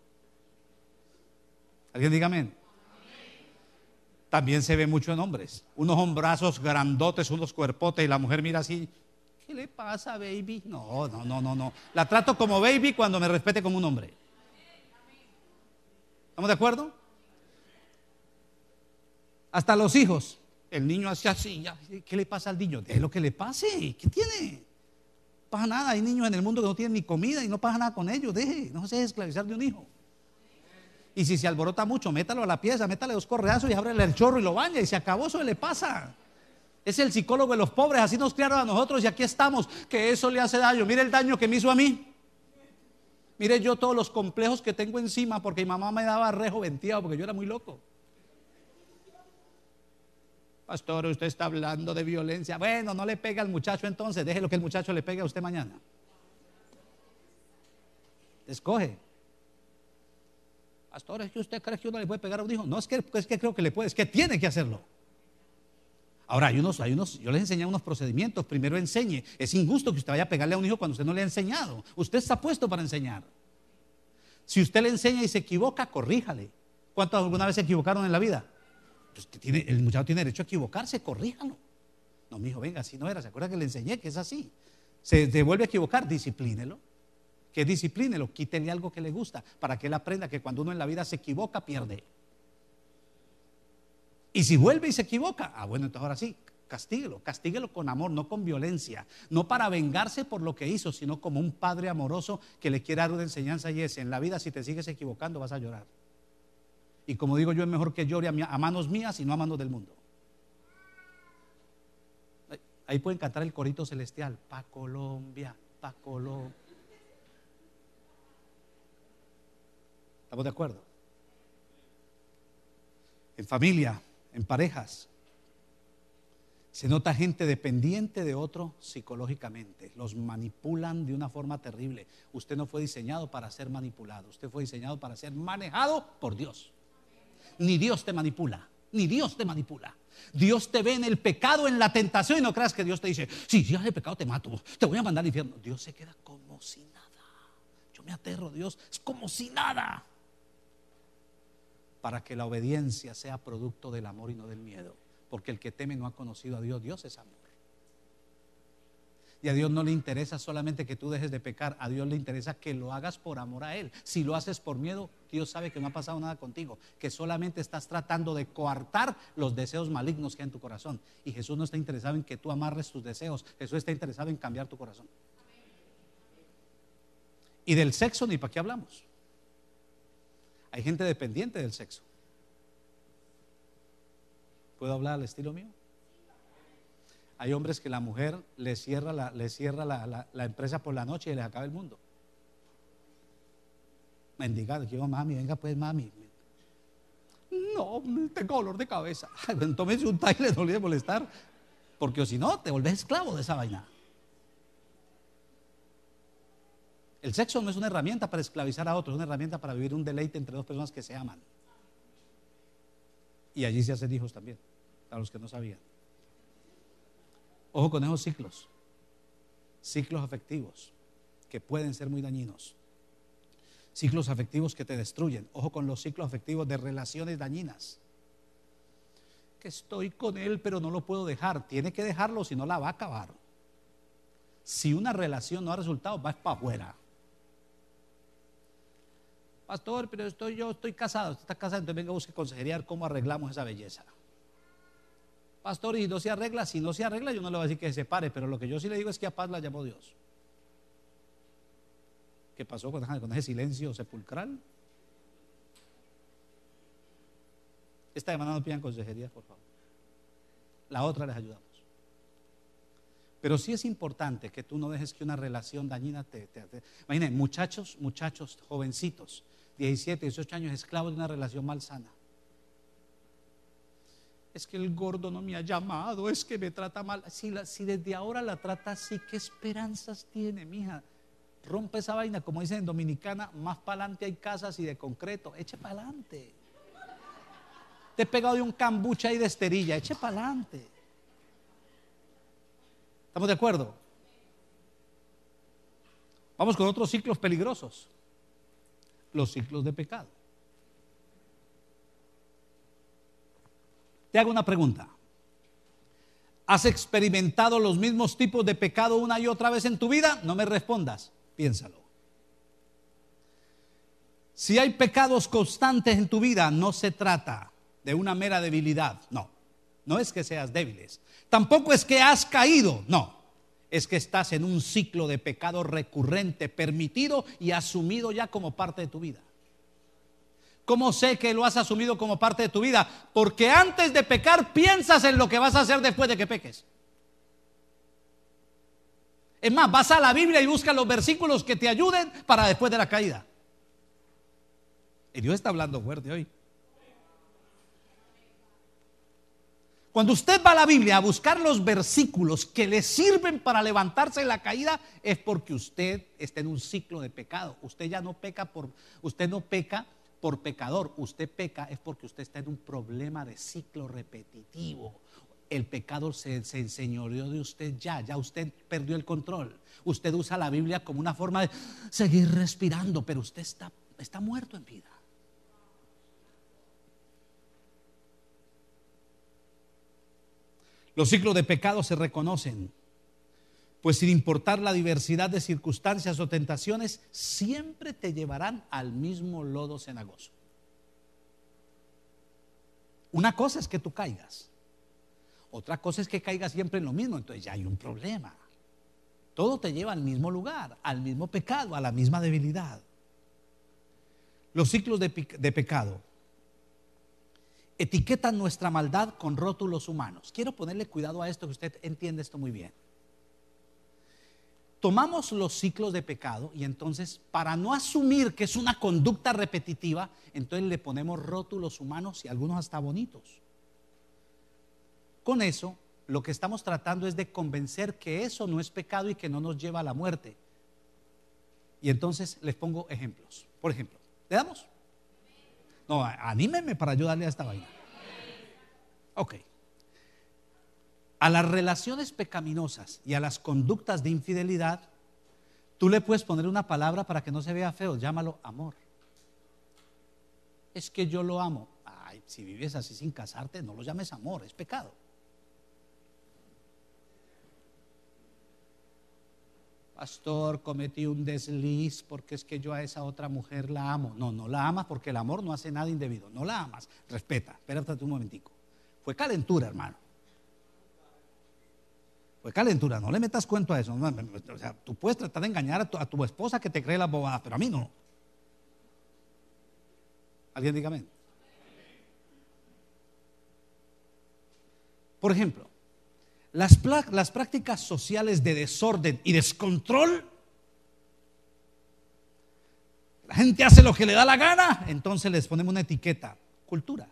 ¿Alguien diga? También se ve mucho en hombres. Unos hombrazos grandotes, unos cuerpotes, y la mujer mira así. ¿Qué le pasa, baby? No, no, no, no, no. La trato como baby cuando me respete como un hombre. ¿Estamos de acuerdo? Hasta los hijos. El niño hace así. ¿Qué le pasa al niño? Es lo que le pase. ¿Qué tiene? Pasa nada. Hay niños en el mundo que no tienen ni comida y no pasa nada con ellos. Deje, no se deje esclavizar de un hijo. Y si se alborota mucho, métalo a la pieza, métale dos correazos y ábrele el chorro y lo baña y se acabó, eso le pasa. Es el psicólogo de los pobres, así nos criaron a nosotros y aquí estamos, que eso le hace daño. Mire el daño que me hizo a mí. Mire yo todos los complejos que tengo encima porque mi mamá me daba rejo porque yo era muy loco. Pastor, usted está hablando de violencia. Bueno, no le pega al muchacho entonces, déjelo que el muchacho le pegue a usted mañana. Escoge. Pastor, es que usted cree que uno le puede pegar a un hijo. No es que, es que creo que le puede, es que tiene que hacerlo. Ahora, hay unos, hay unos, yo les enseñé unos procedimientos. Primero enseñe. Es injusto que usted vaya a pegarle a un hijo cuando usted no le ha enseñado. Usted está puesto para enseñar. Si usted le enseña y se equivoca, corríjale. ¿Cuántos alguna vez se equivocaron en la vida? Pues el muchacho tiene derecho a equivocarse, corríjalo. No, mi hijo, venga, así no era. ¿Se acuerda que le enseñé que es así? Se, se vuelve a equivocar, disciplínelo. Que disciplínelo, quítele algo que le gusta para que él aprenda que cuando uno en la vida se equivoca, pierde. Y si vuelve y se equivoca, ah, bueno, entonces ahora sí, castíguelo, castíguelo con amor, no con violencia, no para vengarse por lo que hizo, sino como un padre amoroso que le quiere dar una enseñanza y es, en la vida si te sigues equivocando vas a llorar. Y como digo yo, es mejor que llore a, manos mías y no a manos del mundo. Ahí pueden cantar el corito celestial, pa Colombia, pa Colombia. ¿Estamos de acuerdo? En familia, en parejas. Se nota gente dependiente de otro psicológicamente. Los manipulan de una forma terrible. Usted no fue diseñado para ser manipulado. Usted fue diseñado para ser manejado por Dios. Ni Dios te manipula. Ni Dios te manipula. Dios te ve en el pecado, en la tentación y no creas que Dios te dice, si si haces el pecado te mato, te voy a mandar al infierno. Dios se queda como si nada. Yo me aterro, Dios, es como si nada para que la obediencia sea producto del amor y no del miedo. Porque el que teme no ha conocido a Dios, Dios es amor. Y a Dios no le interesa solamente que tú dejes de pecar, a Dios le interesa que lo hagas por amor a Él. Si lo haces por miedo, Dios sabe que no ha pasado nada contigo, que solamente estás tratando de coartar los deseos malignos que hay en tu corazón. Y Jesús no está interesado en que tú amarres tus deseos, Jesús está interesado en cambiar tu corazón. Y del sexo ni para qué hablamos. Hay gente dependiente del sexo. ¿Puedo hablar al estilo mío? Hay hombres que la mujer le cierra, la, le cierra la, empresa por la noche y les acaba el mundo. Mendigado, quiero mami, venga pues mami. No, tengo dolor de cabeza. Tómese un taile, no olvide molestar. Porque si no, te volvés esclavo de esa vaina. El sexo no es una herramienta para esclavizar a otros, es una herramienta para vivir un deleite entre dos personas que se aman. Y allí se hacen hijos también, a los que no sabían. Ojo con esos ciclos, ciclos afectivos que pueden ser muy dañinos. Ciclos afectivos que te destruyen. Ojo con los ciclos afectivos de relaciones dañinas. Que estoy con él, pero no lo puedo dejar. Tiene que dejarlo, si no la va a acabar. Si una relación no ha resultado, va para afuera. Pastor, pero estoy yo estoy casado, usted está casado, entonces venga a busque consejería cómo arreglamos esa belleza. Pastor, y no se arregla, si no se arregla, yo no le voy a decir que se separe, pero lo que yo sí le digo es que a paz la llamó Dios. ¿Qué pasó con, con ese silencio sepulcral? Esta semana no pidan consejería, por favor. La otra les ayudamos. Pero sí es importante que tú no dejes que una relación dañina te... te, muchachos, muchachos, jovencitos 17, 18 años esclavos de una relación malsana. Es que el gordo no me ha llamado, es que me trata mal. Si, desde ahora la trata así, ¿qué esperanzas tiene, mija? Rompe esa vaina, como dicen en Dominicana, más para adelante hay casas y de concreto. Eche para adelante. Te he pegado de un cambucha y de esterilla, eche para adelante. ¿Estamos de acuerdo? Vamos con otros ciclos peligrosos los ciclos de pecado. Te hago una pregunta. ¿Has experimentado los mismos tipos de pecado una y otra vez en tu vida? No me respondas, piénsalo. Si hay pecados constantes en tu vida, no se trata de una mera debilidad, no. No es que seas débiles. Tampoco es que has caído, no es que estás en un ciclo de pecado recurrente, permitido y asumido ya como parte de tu vida. ¿Cómo sé que lo has asumido como parte de tu vida? Porque antes de pecar piensas en lo que vas a hacer después de que peques. Es más, vas a la Biblia y busca los versículos que te ayuden para después de la caída. Y Dios está hablando fuerte hoy. Cuando usted va a la Biblia a buscar los versículos que le sirven para levantarse en la caída, es porque usted está en un ciclo de pecado. Usted ya no peca por, usted no peca por pecador, usted peca es porque usted está en un problema de ciclo repetitivo. El pecado se, se enseñoreó de usted ya, ya usted perdió el control. Usted usa la Biblia como una forma de seguir respirando, pero usted está, está muerto en vida. Los ciclos de pecado se reconocen, pues sin importar la diversidad de circunstancias o tentaciones, siempre te llevarán al mismo lodo cenagoso. Una cosa es que tú caigas, otra cosa es que caigas siempre en lo mismo, entonces ya hay un problema. Todo te lleva al mismo lugar, al mismo pecado, a la misma debilidad. Los ciclos de, de pecado etiquetan nuestra maldad con rótulos humanos. Quiero ponerle cuidado a esto, que usted entiende esto muy bien. Tomamos los ciclos de pecado y entonces, para no asumir que es una conducta repetitiva, entonces le ponemos rótulos humanos y algunos hasta bonitos. Con eso, lo que estamos tratando es de convencer que eso no es pecado y que no nos lleva a la muerte. Y entonces les pongo ejemplos. Por ejemplo, ¿le damos? No, anímeme para ayudarle a esta vaina. Ok. A las relaciones pecaminosas y a las conductas de infidelidad, tú le puedes poner una palabra para que no se vea feo, llámalo amor. Es que yo lo amo. Ay, si vives así sin casarte, no lo llames amor, es pecado. pastor, cometí un desliz porque es que yo a esa otra mujer la amo. No, no la amas porque el amor no hace nada indebido. No la amas, respeta. Espérate un momentico. Fue calentura, hermano. Fue calentura, no le metas cuento a eso. o sea, tú puedes tratar de engañar a tu, esposa que te cree la bobada, pero a mí no. ¿Alguien diga amén? Por ejemplo, las, las prácticas sociales de desorden y descontrol, la gente hace lo que le da la gana, entonces les ponemos una etiqueta, cultura.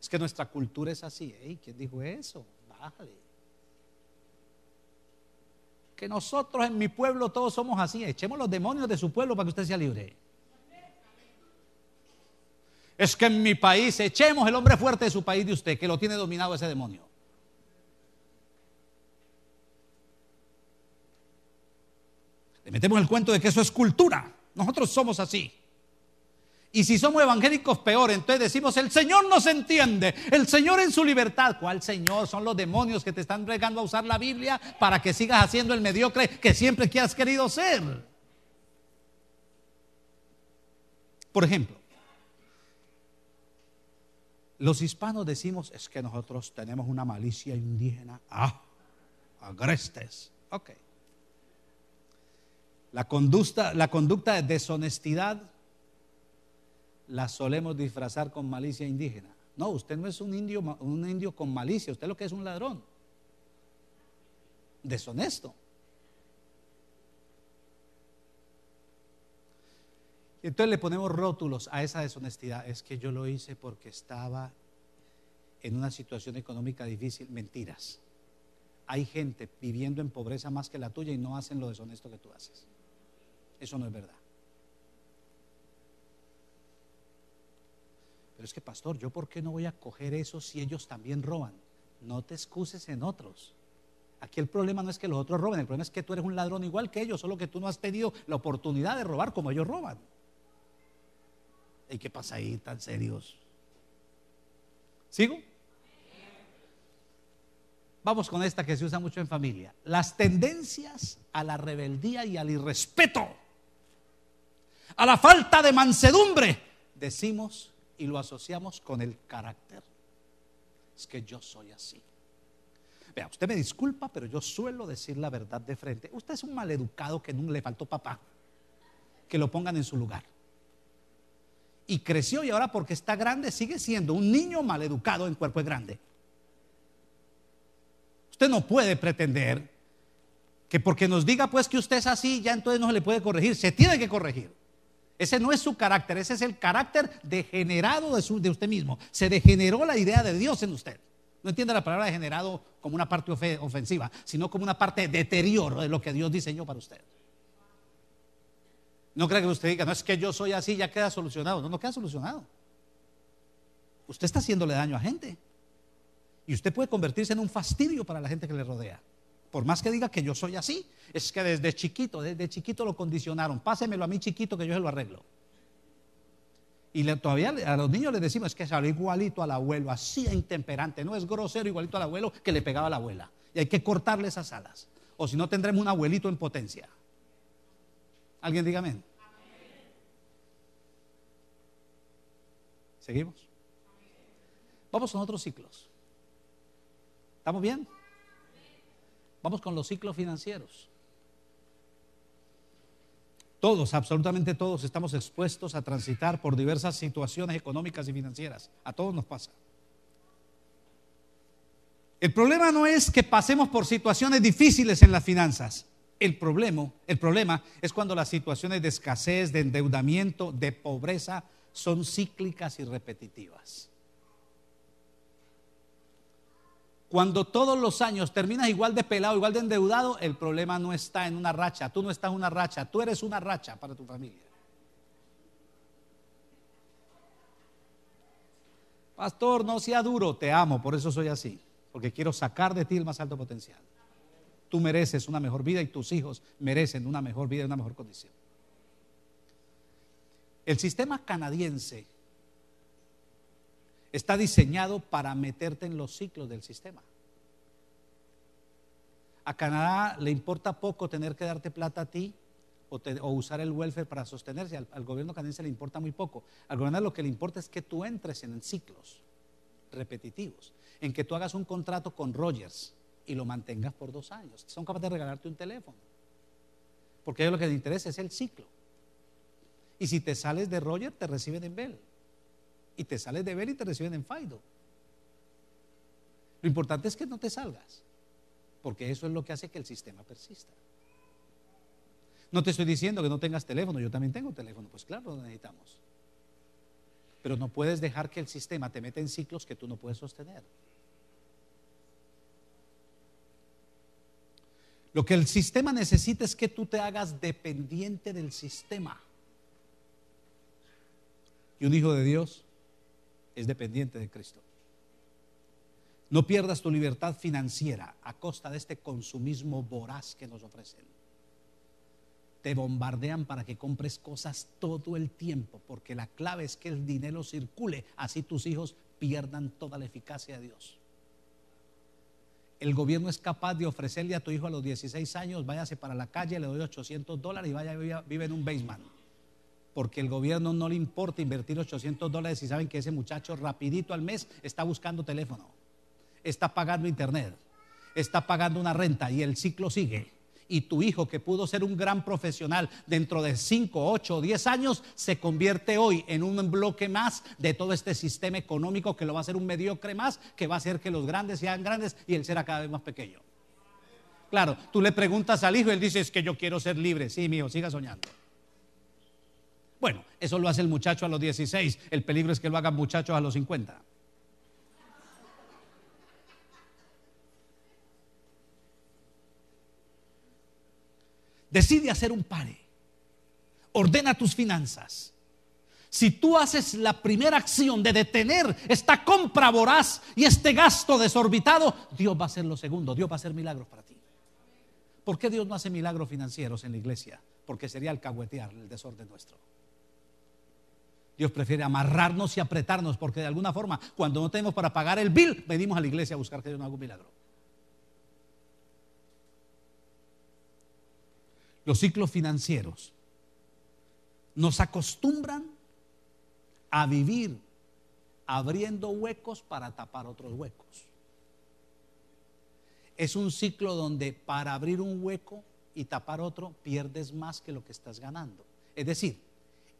Es que nuestra cultura es así. ¿Quién dijo eso? Bájale. Que nosotros en mi pueblo todos somos así. Echemos los demonios de su pueblo para que usted sea libre. Es que en mi país echemos el hombre fuerte de su país de usted, que lo tiene dominado ese demonio. Le metemos el cuento de que eso es cultura. Nosotros somos así. Y si somos evangélicos, peor. Entonces decimos, el Señor nos entiende. El Señor en su libertad. ¿Cuál Señor? Son los demonios que te están regando a usar la Biblia para que sigas haciendo el mediocre que siempre que has querido ser. Por ejemplo, los hispanos decimos, es que nosotros tenemos una malicia indígena. Ah, agrestes. Ok. La conducta, la conducta de deshonestidad la solemos disfrazar con malicia indígena. No, usted no es un indio, un indio con malicia, usted lo que es un ladrón. Deshonesto. Y entonces le ponemos rótulos a esa deshonestidad. Es que yo lo hice porque estaba en una situación económica difícil. Mentiras. Hay gente viviendo en pobreza más que la tuya y no hacen lo deshonesto que tú haces. Eso no es verdad. Pero es que, pastor, ¿yo por qué no voy a coger eso si ellos también roban? No te excuses en otros. Aquí el problema no es que los otros roben, el problema es que tú eres un ladrón igual que ellos, solo que tú no has tenido la oportunidad de robar como ellos roban. ¿Y qué pasa ahí tan serios? ¿Sigo? Vamos con esta que se usa mucho en familia. Las tendencias a la rebeldía y al irrespeto a la falta de mansedumbre, decimos y lo asociamos con el carácter. Es que yo soy así. Vea, usted me disculpa, pero yo suelo decir la verdad de frente. Usted es un maleducado que no le faltó papá. Que lo pongan en su lugar. Y creció y ahora porque está grande sigue siendo un niño maleducado en cuerpo grande. Usted no puede pretender Que porque nos diga pues que usted es así, ya entonces no se le puede corregir, se tiene que corregir. Ese no es su carácter, ese es el carácter degenerado de, usted mismo. Se degeneró la idea de Dios en usted. No entiende la palabra degenerado como una parte ofensiva, sino como una parte de deterioro de lo que Dios diseñó para usted. No crea que usted diga, no es que yo soy así, ya queda solucionado. No, no queda solucionado. Usted está haciéndole daño a gente. Y usted puede convertirse en un fastidio para la gente que le rodea. Por más que diga que yo soy así, es que desde chiquito, desde chiquito lo condicionaron. Pásemelo a mí chiquito que yo se lo arreglo. Y todavía a los niños les decimos es que salió igualito al abuelo, así intemperante, no es grosero igualito al abuelo que le pegaba a la abuela. Y hay que cortarle esas alas. O si no tendremos un abuelito en potencia. ¿Alguien dígame? ¿Seguimos? Vamos con otros ciclos. ¿Estamos bien? Vamos con los ciclos financieros. Todos, absolutamente todos, estamos expuestos a transitar por diversas situaciones económicas y financieras. A todos nos pasa. El problema no es que pasemos por situaciones difíciles en las finanzas. El problema, el problema es cuando las situaciones de escasez, de endeudamiento, de pobreza son cíclicas y repetitivas. Cuando todos los años terminas igual de pelado, igual de endeudado, el problema no está en una racha. Tú no estás en una racha, tú eres una racha para tu familia. Pastor, no sea duro, te amo, por eso soy así, porque quiero sacar de ti el más alto potencial. Tú mereces una mejor vida y tus hijos merecen una mejor vida y una mejor condición. El sistema canadiense está diseñado para meterte en los ciclos del sistema. A Canadá le importa poco tener que darte plata a ti o, usar el welfare para sostenerse. Al, gobierno canadiense le importa muy poco. Al gobierno lo que le importa es que tú entres en ciclos repetitivos, en que tú hagas un contrato con Rogers y lo mantengas por dos años. Son capaces de regalarte un teléfono. Porque a ellos lo que les interesa es el ciclo. Y si te sales de Rogers, te reciben en Bell y te sales de ver y te reciben en Faido. Lo importante es que no te salgas, porque eso es lo que hace que el sistema persista. No te estoy diciendo que no tengas teléfono, yo también tengo teléfono, pues claro, lo necesitamos. Pero no puedes dejar que el sistema te meta en ciclos que tú no puedes sostener. Lo que el sistema necesita es que tú te hagas dependiente del sistema. Y un hijo de Dios es dependiente de Cristo. No pierdas tu libertad financiera a costa de este consumismo voraz que nos ofrecen. Te bombardean para que compres cosas todo el tiempo, porque la clave es que el dinero circule, así tus hijos pierdan toda la eficacia de Dios. El gobierno es capaz de ofrecerle a tu hijo a los 16 años, váyase para la calle, le doy 800 dólares y vaya, vive en un basement porque el gobierno no le importa invertir 800 dólares y saben que ese muchacho rapidito al mes está buscando teléfono, está pagando internet, está pagando una renta y el ciclo sigue. Y tu hijo que pudo ser un gran profesional dentro de 5, 8 o 10 años se convierte hoy en un bloque más de todo este sistema económico que lo va a hacer un mediocre más, que va a hacer que los grandes sean grandes y él será cada vez más pequeño. Claro, tú le preguntas al hijo él dice, es que yo quiero ser libre. Sí, mío, siga soñando. Bueno, eso lo hace el muchacho a los 16. El peligro es que lo hagan muchachos a los 50. Decide hacer un pare. Ordena tus finanzas. Si tú haces la primera acción de detener esta compra voraz y este gasto desorbitado, Dios va a hacer lo segundo. Dios va a hacer milagros para ti. ¿Por qué Dios no hace milagros financieros en la iglesia? Porque sería el caguetear el desorden nuestro. Dios prefiere amarrarnos y apretarnos porque de alguna forma cuando no tenemos para pagar el bill, venimos a la iglesia a buscar que Dios nos haga un milagro. Los ciclos financieros nos acostumbran a vivir abriendo huecos para tapar otros huecos. Es un ciclo donde para abrir un hueco y tapar otro pierdes más que lo que estás ganando. Es decir,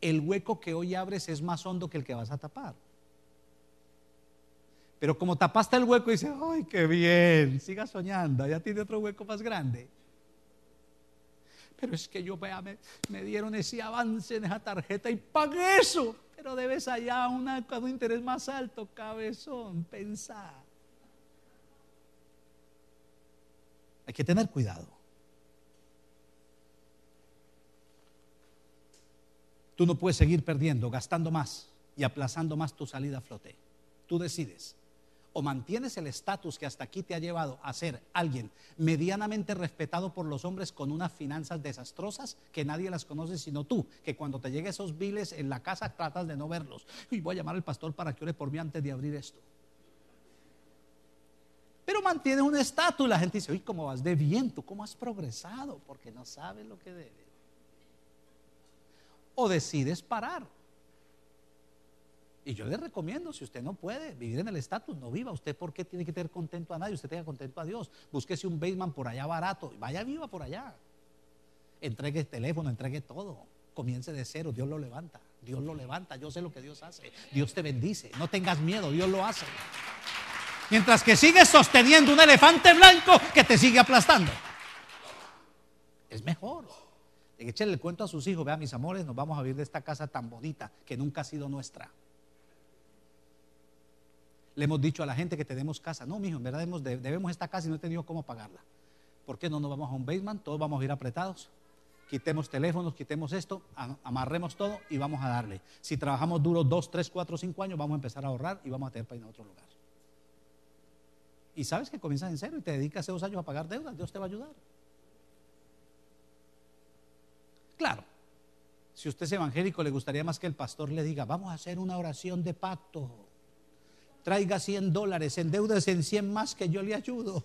el hueco que hoy abres es más hondo que el que vas a tapar. Pero como tapaste el hueco dices, ay, qué bien, siga soñando, ya tiene otro hueco más grande. Pero es que yo, me, me dieron ese avance en esa tarjeta y pagué eso. Pero debes allá una, un interés más alto, cabezón, pensar. Hay que tener cuidado. Tú no puedes seguir perdiendo, gastando más y aplazando más tu salida a flote. Tú decides. O mantienes el estatus que hasta aquí te ha llevado a ser alguien medianamente respetado por los hombres con unas finanzas desastrosas que nadie las conoce sino tú, que cuando te lleguen esos biles en la casa tratas de no verlos. Y voy a llamar al pastor para que ore por mí antes de abrir esto pero mantienes un estatus la gente dice, uy, ¿cómo vas de viento? ¿Cómo has progresado? Porque no sabes lo que debes. O decides parar. Y yo le recomiendo, si usted no puede vivir en el estatus, no viva. ¿Usted por qué tiene que tener contento a nadie? Usted tenga contento a Dios. Búsquese un basement por allá barato vaya viva por allá. Entregue el teléfono, entregue todo. Comience de cero, Dios lo levanta. Dios lo levanta. Yo sé lo que Dios hace. Dios te bendice. No tengas miedo, Dios lo hace. Mientras que sigues sosteniendo un elefante blanco que te sigue aplastando. Es mejor. Echenle el cuento a sus hijos, vean mis amores, nos vamos a vivir de esta casa tan bonita que nunca ha sido nuestra. Le hemos dicho a la gente que tenemos casa. No, mijo, en verdad debemos, debemos esta casa y no he tenido cómo pagarla. ¿Por qué no nos vamos a un basement? Todos vamos a ir apretados. Quitemos teléfonos, quitemos esto, amarremos todo y vamos a darle. Si trabajamos duro dos, tres, cuatro, cinco años, vamos a empezar a ahorrar y vamos a tener para ir a otro lugar y sabes que comienzas en cero y te dedicas hace dos años a pagar deudas, Dios te va a ayudar. Claro, si usted es evangélico, le gustaría más que el pastor le diga, vamos a hacer una oración de pacto. Traiga 100 dólares, endeudes en 100 más que yo le ayudo.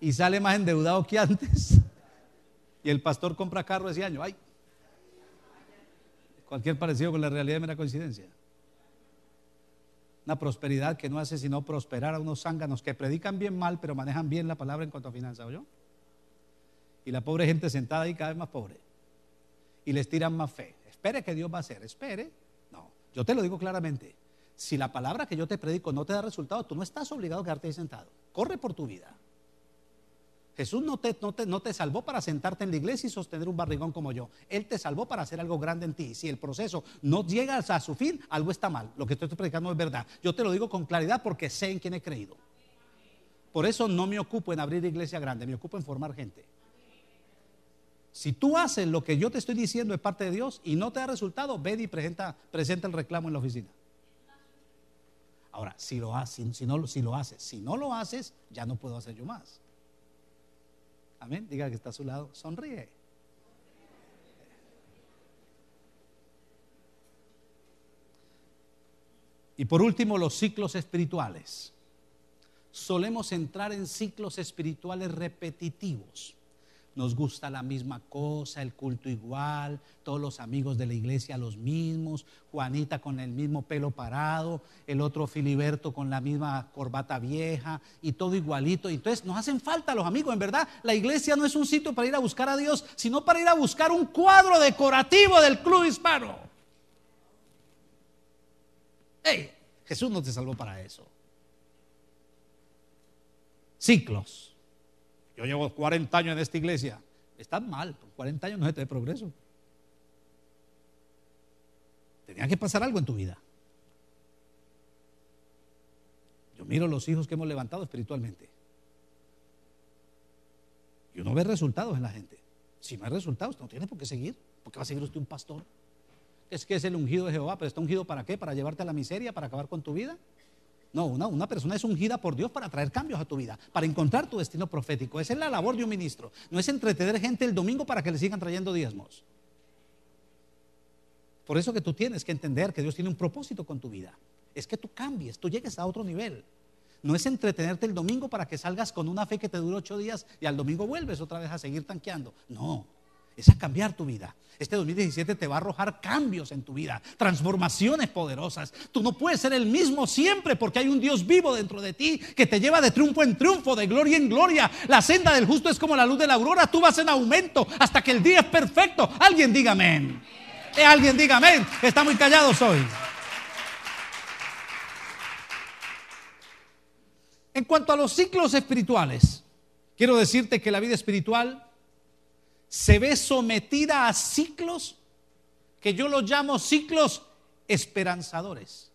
Y sale más endeudado que antes. Y el pastor compra carro ese año. Ay, cualquier parecido con la realidad es mera coincidencia. Una prosperidad que no hace sino prosperar a unos zánganos que predican bien mal, pero manejan bien la palabra en cuanto a finanzas, yo Y la pobre gente sentada ahí cada vez más pobre. Y les tiran más fe. Espere que Dios va a hacer, espere. No, yo te lo digo claramente. Si la palabra que yo te predico no te da resultado, tú no estás obligado a quedarte ahí sentado. Corre por tu vida. Jesús no te, no, te, salvó para sentarte en la iglesia y sostener un barrigón como yo. Él te salvó para hacer algo grande en ti. Si el proceso no llega a su fin, algo está mal. Lo que estoy predicando es verdad. Yo te lo digo con claridad porque sé en quién he creído. Por eso no me ocupo en abrir iglesia grande, me ocupo en formar gente. Si tú haces lo que yo te estoy diciendo es parte de Dios y no te da resultado, ve y presenta, presenta el reclamo en la oficina. Ahora, si lo, haces, si, no, si lo haces, si no lo haces, ya no puedo hacer yo más. Amén. Diga que está a su lado. Sonríe. Y por último, los ciclos espirituales. Solemos entrar en ciclos espirituales repetitivos nos gusta la misma cosa, el culto igual, todos los amigos de la iglesia los mismos, Juanita con el mismo pelo parado, el otro Filiberto con la misma corbata vieja y todo igualito. Entonces nos hacen falta los amigos, en verdad la iglesia no es un sitio para ir a buscar a Dios, sino para ir a buscar un cuadro decorativo del club hispano. Hey, Jesús no te salvó para eso. Ciclos. Yo llevo 40 años en esta iglesia. Está mal, 40 años no es de progreso. Tenía que pasar algo en tu vida. Yo miro los hijos que hemos levantado espiritualmente. Y uno ve resultados en la gente. Si no hay resultados, no tiene por qué seguir. ¿Por qué va a seguir usted un pastor? Es que es el ungido de Jehová, pero está ungido para qué? ¿Para llevarte a la miseria? ¿Para acabar con tu vida? No, una, persona es ungida por Dios para traer cambios a tu vida, para encontrar tu destino profético. Esa es la labor de un ministro. No es entretener gente el domingo para que le sigan trayendo diezmos. Por eso que tú tienes que entender que Dios tiene un propósito con tu vida. Es que tú cambies, tú llegues a otro nivel. No es entretenerte el domingo para que salgas con una fe que te dure ocho días y al domingo vuelves otra vez a seguir tanqueando. No, es a cambiar tu vida. Este 2017 te va a arrojar cambios en tu vida, transformaciones poderosas. Tú no puedes ser el mismo siempre porque hay un Dios vivo dentro de ti que te lleva de triunfo en triunfo, de gloria en gloria. La senda del justo es como la luz de la aurora, tú vas en aumento hasta que el día es perfecto. Alguien diga amén. Eh, alguien diga amén. Está muy callado hoy. En cuanto a los ciclos espirituales, quiero decirte que la vida espiritual se ve sometida a ciclos que yo los llamo ciclos esperanzadores.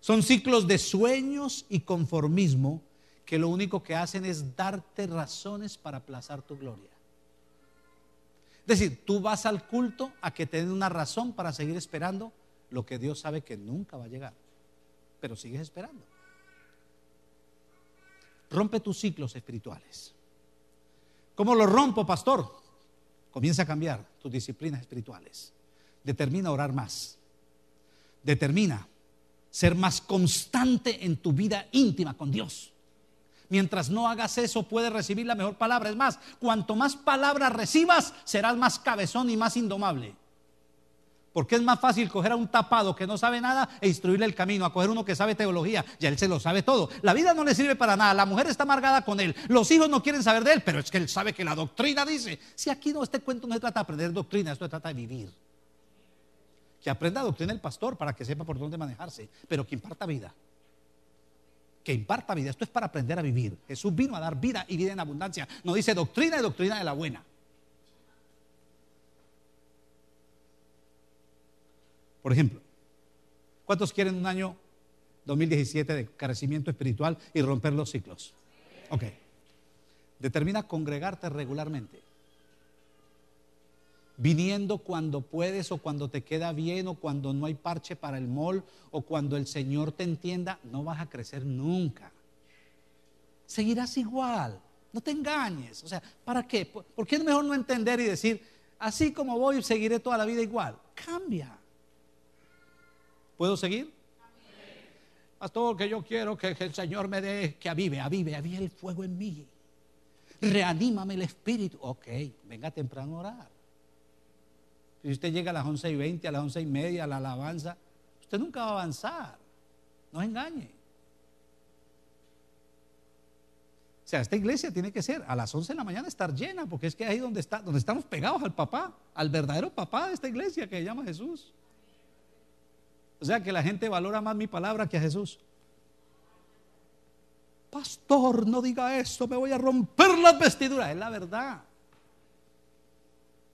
Son ciclos de sueños y conformismo que lo único que hacen es darte razones para aplazar tu gloria. Es decir, tú vas al culto a que te una razón para seguir esperando lo que Dios sabe que nunca va a llegar, pero sigues esperando. Rompe tus ciclos espirituales. ¿Cómo lo rompo, pastor? Comienza a cambiar tus disciplinas espirituales. Determina orar más. Determina ser más constante en tu vida íntima con Dios. Mientras no hagas eso, puedes recibir la mejor palabra. Es más, cuanto más palabras recibas, serás más cabezón y más indomable. Porque es más fácil coger a un tapado que no sabe nada e instruirle el camino, a coger uno que sabe teología, ya él se lo sabe todo. La vida no le sirve para nada, la mujer está amargada con él, los hijos no quieren saber de él, pero es que él sabe que la doctrina dice. Si aquí no, este cuento no se trata de aprender doctrina, esto se trata de vivir. Que aprenda doctrina el pastor para que sepa por dónde manejarse, pero que imparta vida. Que imparta vida, esto es para aprender a vivir. Jesús vino a dar vida y vida en abundancia. No dice doctrina y doctrina de la buena. Por ejemplo, ¿cuántos quieren un año 2017 de crecimiento espiritual y romper los ciclos? Ok. Determina congregarte regularmente. Viniendo cuando puedes o cuando te queda bien o cuando no hay parche para el mol o cuando el Señor te entienda, no vas a crecer nunca. Seguirás igual. No te engañes. O sea, ¿para qué? ¿Por qué es mejor no entender y decir, así como voy, seguiré toda la vida igual? Cambia. ¿Puedo seguir? Pastor, que yo quiero que el Señor me dé, que avive, avive, avive el fuego en mí. Reanímame el espíritu. Ok, venga temprano a orar. Si usted llega a las once y veinte, a las once y media, a la alabanza, usted nunca va a avanzar. No engañe. O sea, esta iglesia tiene que ser a las 11 de la mañana estar llena, porque es que ahí donde, está, donde estamos pegados al papá, al verdadero papá de esta iglesia que se llama Jesús. O sea que la gente valora más mi palabra que a Jesús. Pastor, no diga eso, me voy a romper las vestiduras. Es la verdad.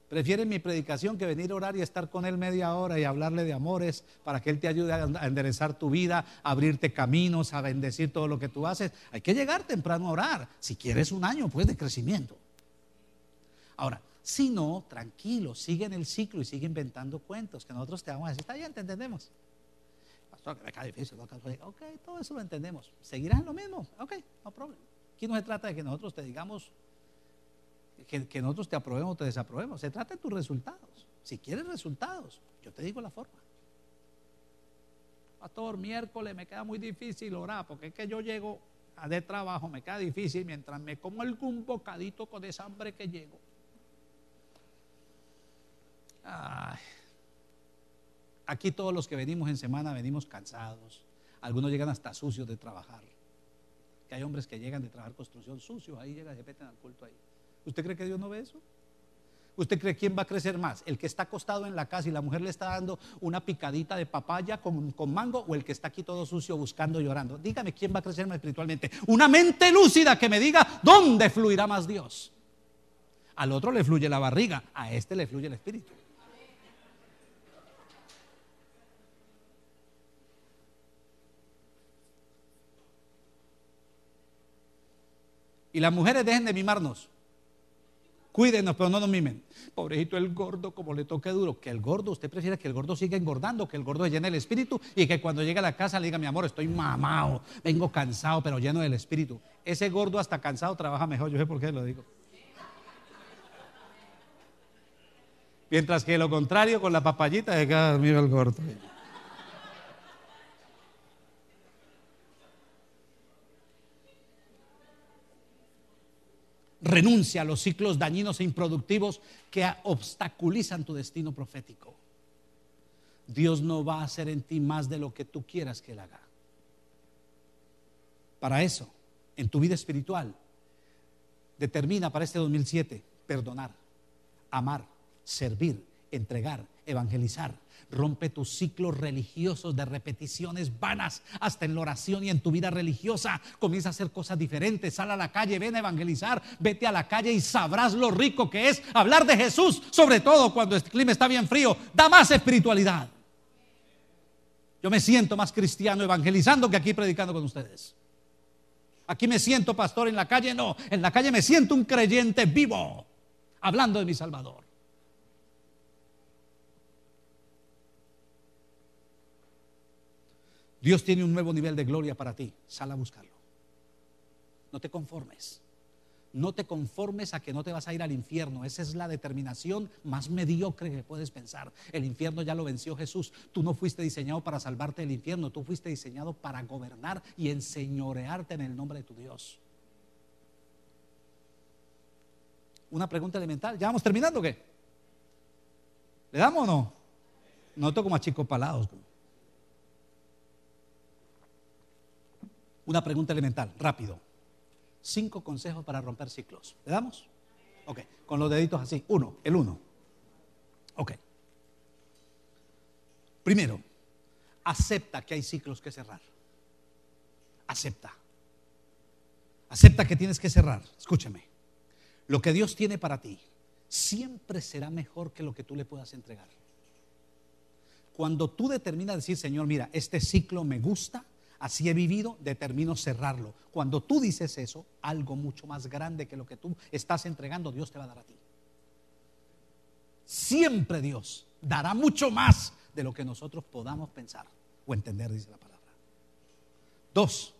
Prefieren mi predicación que venir a orar y estar con Él media hora y hablarle de amores para que Él te ayude a enderezar tu vida, a abrirte caminos, a bendecir todo lo que tú haces. Hay que llegar temprano a orar. Si quieres un año, pues de crecimiento. Ahora, si no, tranquilo, sigue en el ciclo y sigue inventando cuentos que nosotros te vamos a decir, está bien, te entendemos que me cae difícil, ok, todo eso lo entendemos. ¿Seguirán lo mismo? Ok, no problema. Aquí no se trata de que nosotros te digamos, que, nosotros te aprobemos o te desaprobemos. Se trata de tus resultados. Si quieres resultados, yo te digo la forma. Pastor, miércoles me queda muy difícil orar porque es que yo llego a de trabajo, me queda difícil mientras me como algún bocadito con esa hambre que llego. Ay, Aquí todos los que venimos en semana venimos cansados. Algunos llegan hasta sucios de trabajar. Que hay hombres que llegan de trabajar construcción sucios, ahí llegan y se meten al culto ahí. ¿Usted cree que Dios no ve eso? ¿Usted cree quién va a crecer más? ¿El que está acostado en la casa y la mujer le está dando una picadita de papaya con, con, mango o el que está aquí todo sucio buscando y llorando? Dígame quién va a crecer más espiritualmente. Una mente lúcida que me diga dónde fluirá más Dios. Al otro le fluye la barriga, a este le fluye el espíritu. Y las mujeres dejen de mimarnos. Cuídenos, pero no nos mimen. Pobrecito el gordo, como le toque duro. Que el gordo, usted prefiere que el gordo siga engordando, que el gordo llene el espíritu y que cuando llegue a la casa le diga, mi amor, estoy mamado, vengo cansado, pero lleno del espíritu. Ese gordo hasta cansado trabaja mejor, yo sé por qué lo digo. Mientras que lo contrario, con la papayita, de cada mira el gordo. Renuncia a los ciclos dañinos e improductivos que obstaculizan tu destino profético. Dios no va a hacer en ti más de lo que tú quieras que Él haga. Para eso, en tu vida espiritual, determina para este 2007 perdonar, amar, servir, entregar, evangelizar. Rompe tus ciclos religiosos de repeticiones vanas, hasta en la oración y en tu vida religiosa. Comienza a hacer cosas diferentes. Sal a la calle, ven a evangelizar. Vete a la calle y sabrás lo rico que es hablar de Jesús, sobre todo cuando el clima está bien frío. Da más espiritualidad. Yo me siento más cristiano evangelizando que aquí predicando con ustedes. Aquí me siento pastor en la calle, no. En la calle me siento un creyente vivo, hablando de mi Salvador. Dios tiene un nuevo nivel de gloria para ti. Sal a buscarlo. No te conformes. No te conformes a que no te vas a ir al infierno. Esa es la determinación más mediocre que puedes pensar. El infierno ya lo venció Jesús. Tú no fuiste diseñado para salvarte del infierno. Tú fuiste diseñado para gobernar y enseñorearte en el nombre de tu Dios. Una pregunta elemental. ¿Ya vamos terminando o qué? ¿Le damos o no? Noto como a chicos palados. Una pregunta elemental, rápido. Cinco consejos para romper ciclos. ¿Le damos? Ok, con los deditos así. Uno, el uno. Ok. Primero, acepta que hay ciclos que cerrar. Acepta. Acepta que tienes que cerrar. Escúchame. Lo que Dios tiene para ti siempre será mejor que lo que tú le puedas entregar. Cuando tú determinas decir, Señor, mira, este ciclo me gusta, así he vivido, determino cerrarlo. Cuando tú dices eso, algo mucho más grande que lo que tú estás entregando, Dios te va a dar a ti. Siempre Dios dará mucho más de lo que nosotros podamos pensar o entender, dice la palabra. Dos,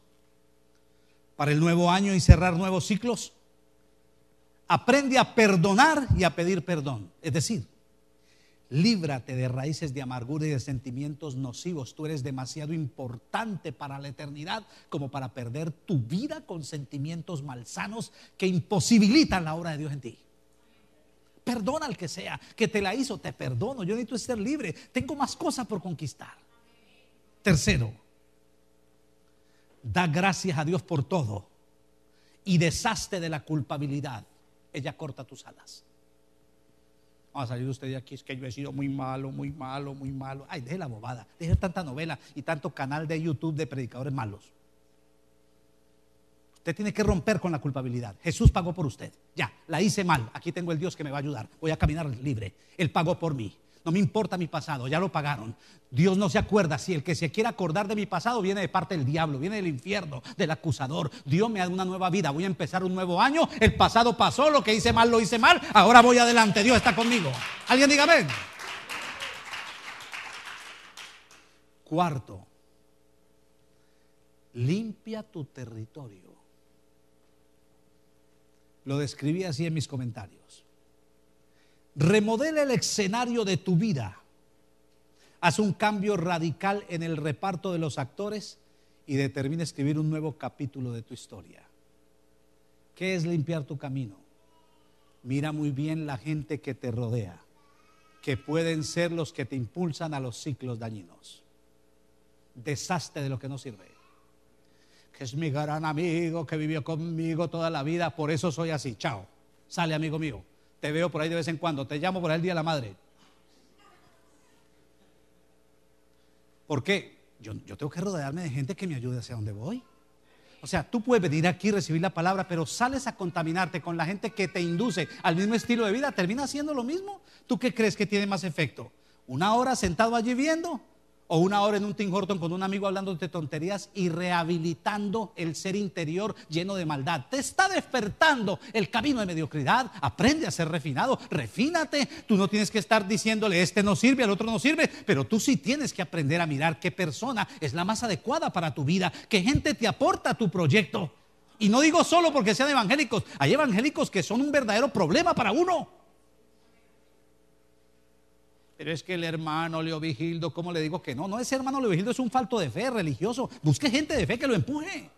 para el nuevo año y cerrar nuevos ciclos, aprende a perdonar y a pedir perdón. Es decir, Líbrate de raíces de amargura y de sentimientos nocivos. Tú eres demasiado importante para la eternidad como para perder tu vida con sentimientos malsanos que imposibilitan la obra de Dios en ti. Perdona al que sea, que te la hizo, te perdono. Yo necesito ser libre. Tengo más cosas por conquistar. Tercero, da gracias a Dios por todo y deshazte de la culpabilidad. Ella corta tus alas a salir usted de aquí, es que yo he sido muy malo, muy malo, muy malo. Ay, deje la bobada, deje tanta novela y tanto canal de YouTube de predicadores malos. Usted tiene que romper con la culpabilidad. Jesús pagó por usted. Ya, la hice mal. Aquí tengo el Dios que me va a ayudar. Voy a caminar libre. Él pagó por mí. No me importa mi pasado, ya lo pagaron. Dios no se acuerda. Si el que se quiere acordar de mi pasado viene de parte del diablo, viene del infierno, del acusador. Dios me da una nueva vida. Voy a empezar un nuevo año. El pasado pasó, lo que hice mal lo hice mal. Ahora voy adelante. Dios está conmigo. Alguien diga. Cuarto, limpia tu territorio. Lo describí así en mis comentarios. Remodela el escenario de tu vida. Haz un cambio radical en el reparto de los actores y determina escribir un nuevo capítulo de tu historia. ¿Qué es limpiar tu camino? Mira muy bien la gente que te rodea, que pueden ser los que te impulsan a los ciclos dañinos. Deshazte de lo que no sirve. Que es mi gran amigo que vivió conmigo toda la vida, por eso soy así. Chao. Sale, amigo mío. Te veo por ahí de vez en cuando. Te llamo por ahí el Día de la Madre. ¿Por qué? Yo, yo tengo que rodearme de gente que me ayude hacia donde voy. O sea, tú puedes venir aquí, recibir la palabra, pero sales a contaminarte con la gente que te induce al mismo estilo de vida, termina haciendo lo mismo. ¿Tú qué crees que tiene más efecto? ¿Una hora sentado allí viendo o una hora en un Tim Horton con un amigo hablando de tonterías y rehabilitando el ser interior lleno de maldad. Te está despertando el camino de mediocridad. Aprende a ser refinado, refínate. Tú no tienes que estar diciéndole, este no sirve, al otro no sirve, pero tú sí tienes que aprender a mirar qué persona es la más adecuada para tu vida, qué gente te aporta a tu proyecto. Y no digo solo porque sean evangélicos, hay evangélicos que son un verdadero problema para uno. Pero es que el hermano Leo Vigildo, ¿cómo le digo que no? No, ese hermano Leo Vigildo es un falto de fe religioso. Busque gente de fe que lo empuje.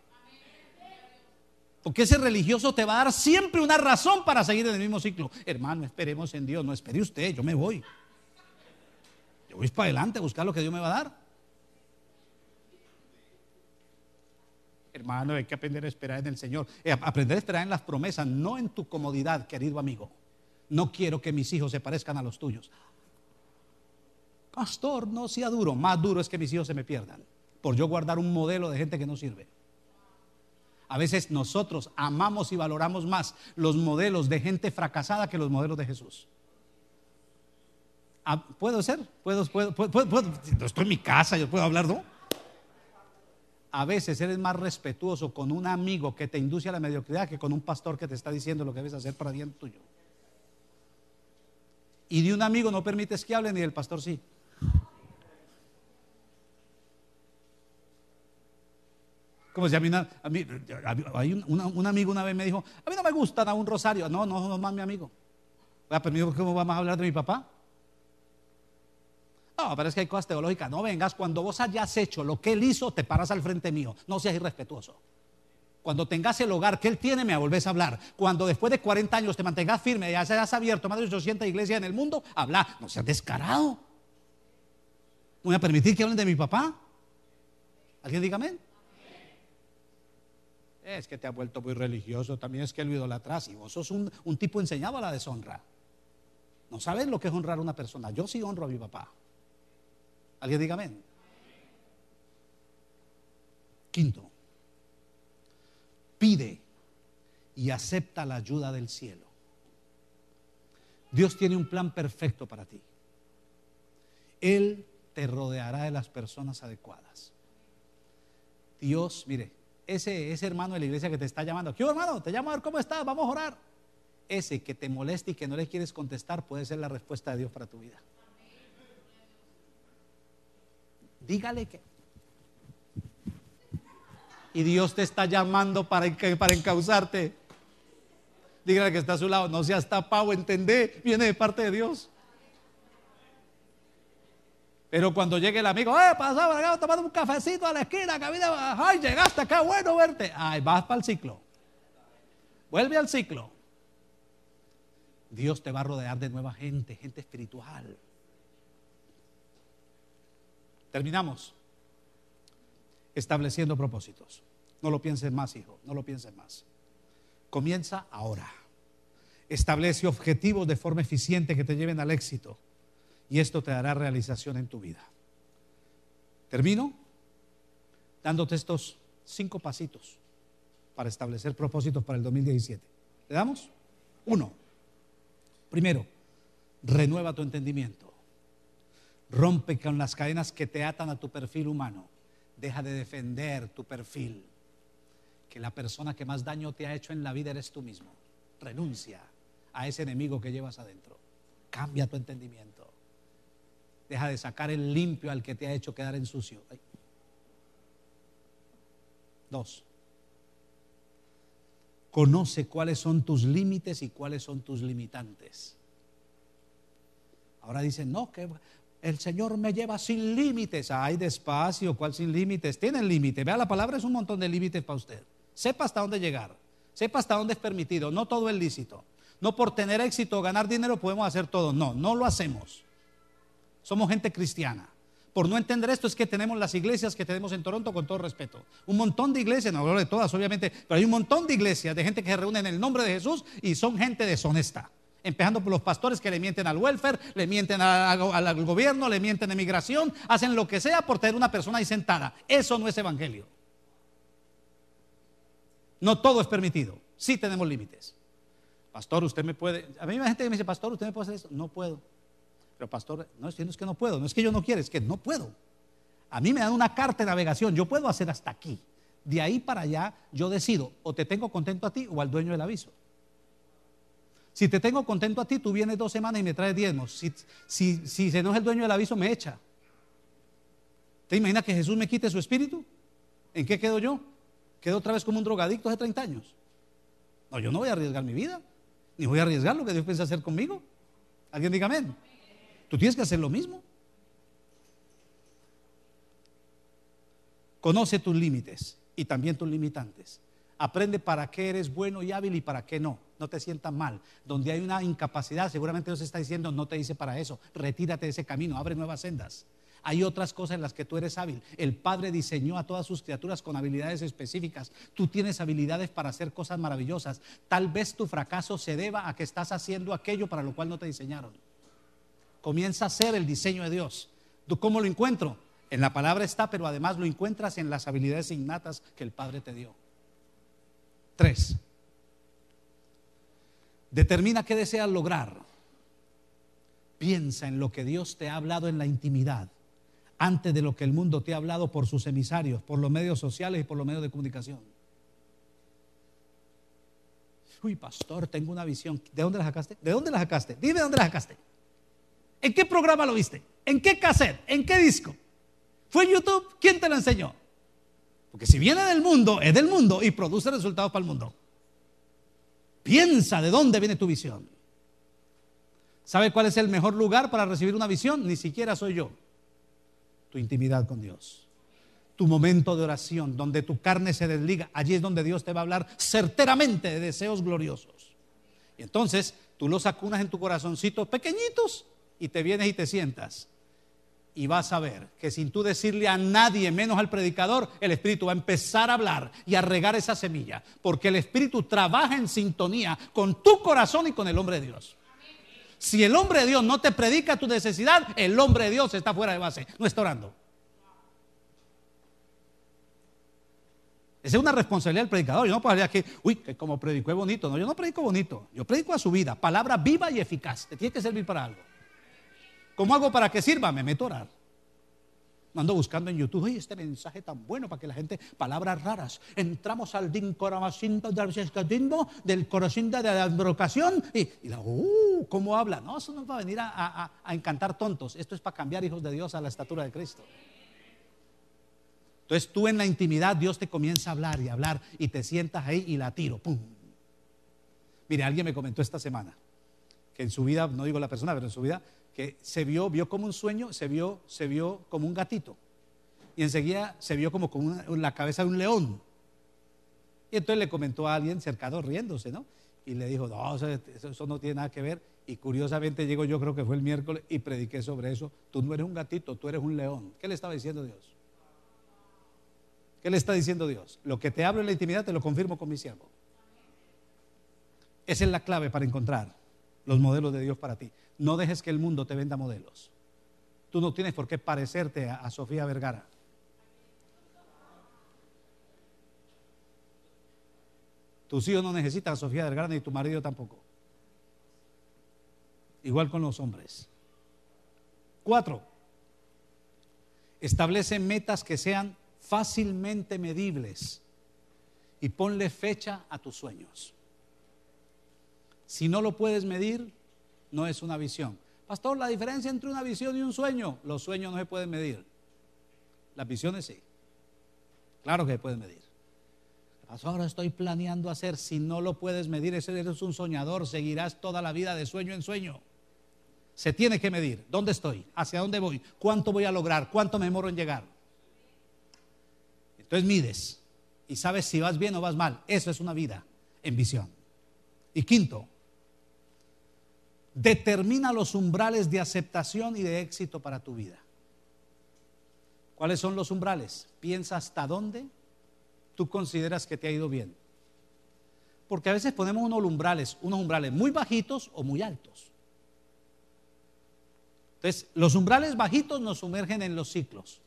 Porque ese religioso te va a dar siempre una razón para seguir en el mismo ciclo. Hermano, esperemos en Dios. No espere usted, yo me voy. Yo voy para adelante a buscar lo que Dios me va a dar. Hermano, hay que aprender a esperar en el Señor. Eh, aprender a esperar en las promesas, no en tu comodidad, querido amigo. No quiero que mis hijos se parezcan a los tuyos. Pastor, no sea duro. Más duro es que mis hijos se me pierdan. Por yo guardar un modelo de gente que no sirve. A veces nosotros amamos y valoramos más los modelos de gente fracasada que los modelos de Jesús. Ah, ¿Puedo ser? ¿Puedo, puedo, puedo, puedo, Estoy en mi casa, yo puedo hablar, ¿no? A veces eres más respetuoso con un amigo que te induce a la mediocridad que con un pastor que te está diciendo lo que debes hacer para bien tuyo. Y de un amigo no permites que hable ni del pastor sí. Como si a mí, hay un, amigo una vez me dijo, a mí no me gusta un rosario. No, no, no más mi amigo. Pero ¿cómo vamos a hablar de mi papá? No, pero es que hay cosas teológicas. No vengas, cuando vos hayas hecho lo que él hizo, te paras al frente mío. No seas irrespetuoso. Cuando tengas el hogar que él tiene, me volvés a hablar. Cuando después de 40 años te mantengas firme, ya seas abierto, más de 800 iglesias en el mundo, habla. No seas descarado. ¿Voy a permitir que hablen de mi papá? ¿Alguien diga amén? Es que te ha vuelto muy religioso, también es que lo idolatras y vos sos un, un tipo enseñado a la deshonra. No sabes lo que es honrar a una persona. Yo sí honro a mi papá. ¿Alguien diga amén? Quinto, pide y acepta la ayuda del cielo. Dios tiene un plan perfecto para ti. Él te rodeará de las personas adecuadas. Dios, mire, ese, ese hermano de la iglesia que te está llamando, ¿qué hermano? Te llamo a ver cómo estás, vamos a orar. Ese que te molesta y que no le quieres contestar puede ser la respuesta de Dios para tu vida. Dígale que. Y Dios te está llamando para, para encauzarte. Dígale que está a su lado. No seas tapado, entendé. Viene de parte de Dios. Pero cuando llegue el amigo, ¡eh, pasaba, acá tomando un cafecito a la esquina! Que ¡Ay, llegaste! ¡Qué bueno verte! ¡Ay, vas para el ciclo! Vuelve al ciclo. Dios te va a rodear de nueva gente, gente espiritual. Terminamos estableciendo propósitos. No lo pienses más, hijo, no lo pienses más. Comienza ahora. Establece objetivos de forma eficiente que te lleven al éxito y esto te dará realización en tu vida. Termino dándote estos cinco pasitos para establecer propósitos para el 2017. ¿Le damos? Uno. Primero, renueva tu entendimiento. Rompe con las cadenas que te atan a tu perfil humano. Deja de defender tu perfil. Que la persona que más daño te ha hecho en la vida eres tú mismo. Renuncia a ese enemigo que llevas adentro. Cambia tu entendimiento. Deja de sacar el limpio al que te ha hecho quedar en sucio. Dos. Conoce cuáles son tus límites y cuáles son tus limitantes. Ahora dicen, no, que el Señor me lleva sin límites. Ay, despacio, ¿cuál sin límites? Tienen límite. Vea, la palabra es un montón de límites para usted. Sepa hasta dónde llegar. Sepa hasta dónde es permitido. No todo es lícito. No por tener éxito o ganar dinero podemos hacer todo. No, no lo hacemos. Somos gente cristiana. Por no entender esto es que tenemos las iglesias que tenemos en Toronto con todo respeto. Un montón de iglesias, no hablo de todas obviamente, pero hay un montón de iglesias de gente que se reúne en el nombre de Jesús y son gente deshonesta. Empezando por los pastores que le mienten al welfare, le mienten al, gobierno, le mienten a migración, hacen lo que sea por tener una persona ahí sentada. Eso no es evangelio. No todo es permitido. Sí tenemos límites. Pastor, usted me puede. A mí hay gente que me dice, Pastor, usted me puede hacer esto. No puedo. Pero, Pastor, no es, que no puedo, no es que yo no quiera, es que no puedo. A mí me dan una carta de navegación, yo puedo hacer hasta aquí. De ahí para allá, yo decido, o te tengo contento a ti o al dueño del aviso. Si te tengo contento a ti, tú vienes dos semanas y me traes diezmos. Si, si, si se enoja el dueño del aviso, me echa. ¿Te imaginas que Jesús me quite su espíritu? ¿En qué quedo yo? Quedo otra vez como un drogadicto hace 30 años. No, yo no voy a arriesgar mi vida, ni voy a arriesgar lo que Dios piensa hacer conmigo. ¿Alguien diga amén? Tú tienes que hacer lo mismo. Conoce tus límites y también tus limitantes. Aprende para qué eres bueno y hábil y para qué no. No te sientas mal. Donde hay una incapacidad, seguramente Dios está diciendo, no te dice para eso. Retírate de ese camino, abre nuevas sendas. Hay otras cosas en las que tú eres hábil. El Padre diseñó a todas sus criaturas con habilidades específicas. Tú tienes habilidades para hacer cosas maravillosas. Tal vez tu fracaso se deba a que estás haciendo aquello para lo cual no te diseñaron. Comienza a ser el diseño de Dios. ¿Cómo lo encuentro? En la palabra está, pero además lo encuentras en las habilidades innatas que el Padre te dio. Tres. Determina qué deseas lograr. Piensa en lo que Dios te ha hablado en la intimidad, antes de lo que el mundo te ha hablado por sus emisarios, por los medios sociales y por los medios de comunicación. Uy, pastor, tengo una visión. ¿De dónde la sacaste? ¿De dónde la sacaste? Dime de dónde la sacaste. ¿En qué programa lo viste? ¿En qué cassette? ¿En qué disco? ¿Fue en YouTube? ¿Quién te lo enseñó? Porque si viene del mundo, es del mundo y produce resultados para el mundo. Piensa de dónde viene tu visión. ¿Sabe cuál es el mejor lugar para recibir una visión? Ni siquiera soy yo. Tu intimidad con Dios. Tu momento de oración, donde tu carne se desliga. Allí es donde Dios te va a hablar certeramente de deseos gloriosos. Y entonces tú los acunas en tu corazoncito pequeñitos y te vienes y te sientas. Y vas a ver que sin tú decirle a nadie, menos al predicador, el Espíritu va a empezar a hablar y a regar esa semilla. Porque el Espíritu trabaja en sintonía con tu corazón y con el hombre de Dios. Si el hombre de Dios no te predica tu necesidad, el hombre de Dios está fuera de base, no está orando. Esa es una responsabilidad del predicador. Yo no puedo decir que, uy, que como predicó es bonito. No, yo no predico bonito. Yo predico a su vida. Palabra viva y eficaz. Te tiene que servir para algo. ¿Cómo hago para que sirva? Me meto a orar. Ando buscando en YouTube, Oye, este mensaje tan bueno para que la gente, palabras raras. Entramos al din del de la brocación y, y la, uh, ¿cómo habla? No, eso no va a venir a, encantar tontos. Esto es para cambiar hijos de Dios a la estatura de Cristo. Entonces tú en la intimidad, Dios te comienza a hablar y hablar y te sientas ahí y la tiro. ¡Pum! Mire, alguien me comentó esta semana que en su vida, no digo la persona, pero en su vida se vio, vio como un sueño, se vio, se vio como un gatito. Y enseguida se vio como la cabeza de un león. Y entonces le comentó a alguien cercano riéndose, ¿no? Y le dijo, no, eso, no tiene nada que ver. Y curiosamente llegó, yo creo que fue el miércoles, y prediqué sobre eso. Tú no eres un gatito, tú eres un león. ¿Qué le estaba diciendo Dios? ¿Qué le está diciendo Dios? Lo que te hablo en la intimidad te lo confirmo con mi siervo. Esa es la clave para encontrar los modelos de Dios para ti. No dejes que el mundo te venda modelos. Tú no tienes por qué parecerte a, Sofía Vergara. Tus hijos no necesitan a Sofía Vergara ni tu marido tampoco. Igual con los hombres. Cuatro, establece metas que sean fácilmente medibles y ponle fecha a tus sueños. Si no lo puedes medir, no es una visión. Pastor, la diferencia entre una visión y un sueño, los sueños no se pueden medir. Las visiones sí. Claro que se pueden medir. Pastor, ahora estoy planeando hacer. Si no lo puedes medir, eres un soñador. Seguirás toda la vida de sueño en sueño. Se tiene que medir. ¿Dónde estoy? ¿Hacia dónde voy? ¿Cuánto voy a lograr? ¿Cuánto me demoro en llegar? Entonces mides y sabes si vas bien o vas mal. Eso es una vida en visión. Y quinto, determina los umbrales de aceptación y de éxito para tu vida. ¿Cuáles son los umbrales? Piensa hasta dónde tú consideras que te ha ido bien. Porque a veces ponemos unos umbrales, unos umbrales muy bajitos o muy altos. Entonces, los umbrales bajitos nos sumergen en los ciclos.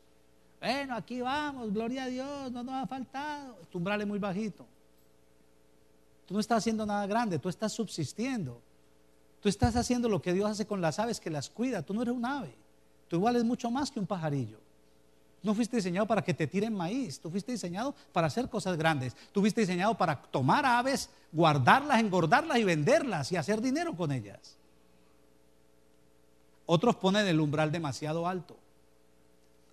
Bueno, aquí vamos, gloria a Dios, no nos ha faltado. Tu umbral es muy bajito. Tú no estás haciendo nada grande, tú estás subsistiendo. Tú estás haciendo lo que Dios hace con las aves, que las cuida. Tú no eres un ave. Tú igual es mucho más que un pajarillo. No fuiste diseñado para que te tiren maíz. Tú fuiste diseñado para hacer cosas grandes. Tú fuiste diseñado para tomar aves, guardarlas, engordarlas y venderlas y hacer dinero con ellas. Otros ponen el umbral demasiado alto.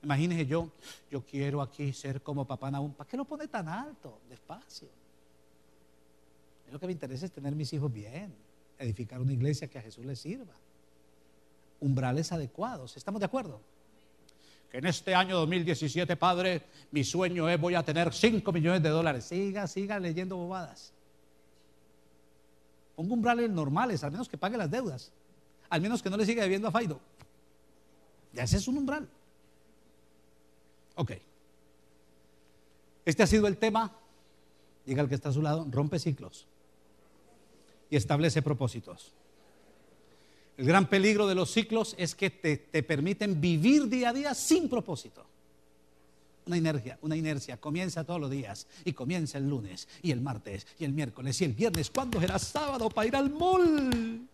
Imagínese yo, yo quiero aquí ser como papá Nahum. ¿Para qué lo pone tan alto? Despacio. Lo que me interesa es tener mis hijos bien edificar una iglesia que a Jesús le sirva. Umbrales adecuados. ¿Estamos de acuerdo? Que en este año 2017, Padre, mi sueño es voy a tener 5 millones de dólares. Siga, siga leyendo bobadas. Ponga umbrales normales, al menos que pague las deudas. Al menos que no le siga debiendo a Faido. Ya ese es un umbral. Ok. Este ha sido el tema. Diga el que está a su lado, rompe ciclos y establece propósitos. El gran peligro de los ciclos es que te, te permiten vivir día a día sin propósito. Una inercia, una inercia. Comienza todos los días. Y comienza el lunes, y el martes, y el miércoles, y el viernes. ¿Cuándo será sábado para ir al mall?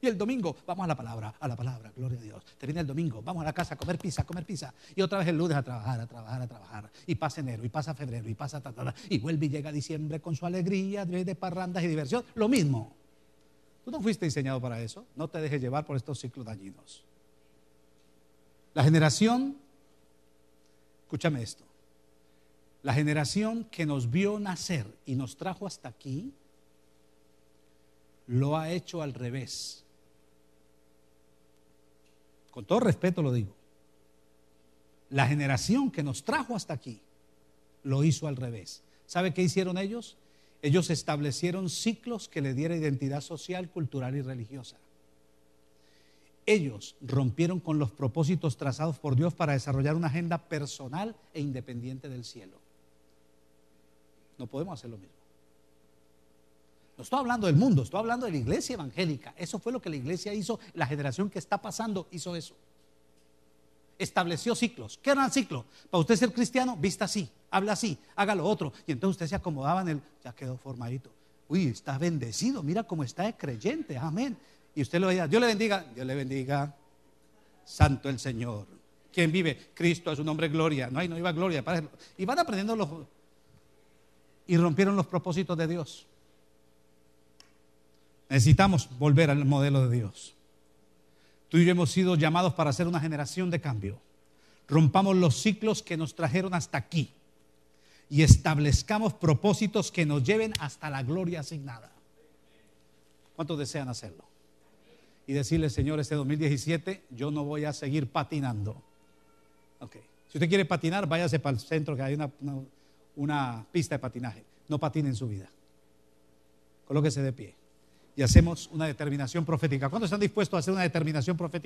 Y el domingo, vamos a la palabra, a la palabra, gloria a Dios. Te viene el domingo, vamos a la casa a comer pizza, a comer pizza. Y otra vez el lunes a trabajar, a trabajar, a trabajar. Y pasa enero, y pasa febrero, y pasa ta, ta, ta. Y vuelve y llega diciembre con su alegría de parrandas y diversión. Lo mismo. Tú no fuiste diseñado para eso. No te dejes llevar por estos ciclos dañinos. La generación Escúchame esto. La generación que nos vio nacer y nos trajo hasta aquí, lo ha hecho al revés. Con todo respeto lo digo. La generación que nos trajo hasta aquí, lo hizo al revés. ¿Sabe qué hicieron ellos? Ellos establecieron ciclos que le dieran identidad social, cultural y religiosa ellos rompieron con los propósitos trazados por Dios para desarrollar una agenda personal e independiente del cielo. No podemos hacer lo mismo. No estoy hablando del mundo, estoy hablando de la iglesia evangélica. Eso fue lo que la iglesia hizo, la generación que está pasando hizo eso. Estableció ciclos. ¿Qué eran ciclos? Para usted ser cristiano, vista así, habla así, haga lo otro. Y entonces usted se acomodaba en el, ya quedó formadito. Uy, está bendecido, mira cómo está de creyente, amén y usted lo veía, Dios le bendiga, Dios le bendiga, santo el Señor. ¿Quién vive? Cristo es un hombre gloria, no hay, no iba gloria. Y van aprendiendo los... Y rompieron los propósitos de Dios. Necesitamos volver al modelo de Dios. Tú y yo hemos sido llamados para ser una generación de cambio. Rompamos los ciclos que nos trajeron hasta aquí y establezcamos propósitos que nos lleven hasta la gloria asignada. ¿Cuántos desean hacerlo? y decirle, Señor, este 2017 yo no voy a seguir patinando. Ok. Si usted quiere patinar, váyase para el centro que hay una, una pista de patinaje. No patine en su vida. Colóquese de pie. Y hacemos una determinación profética. ¿Cuántos están dispuestos a hacer una determinación profética?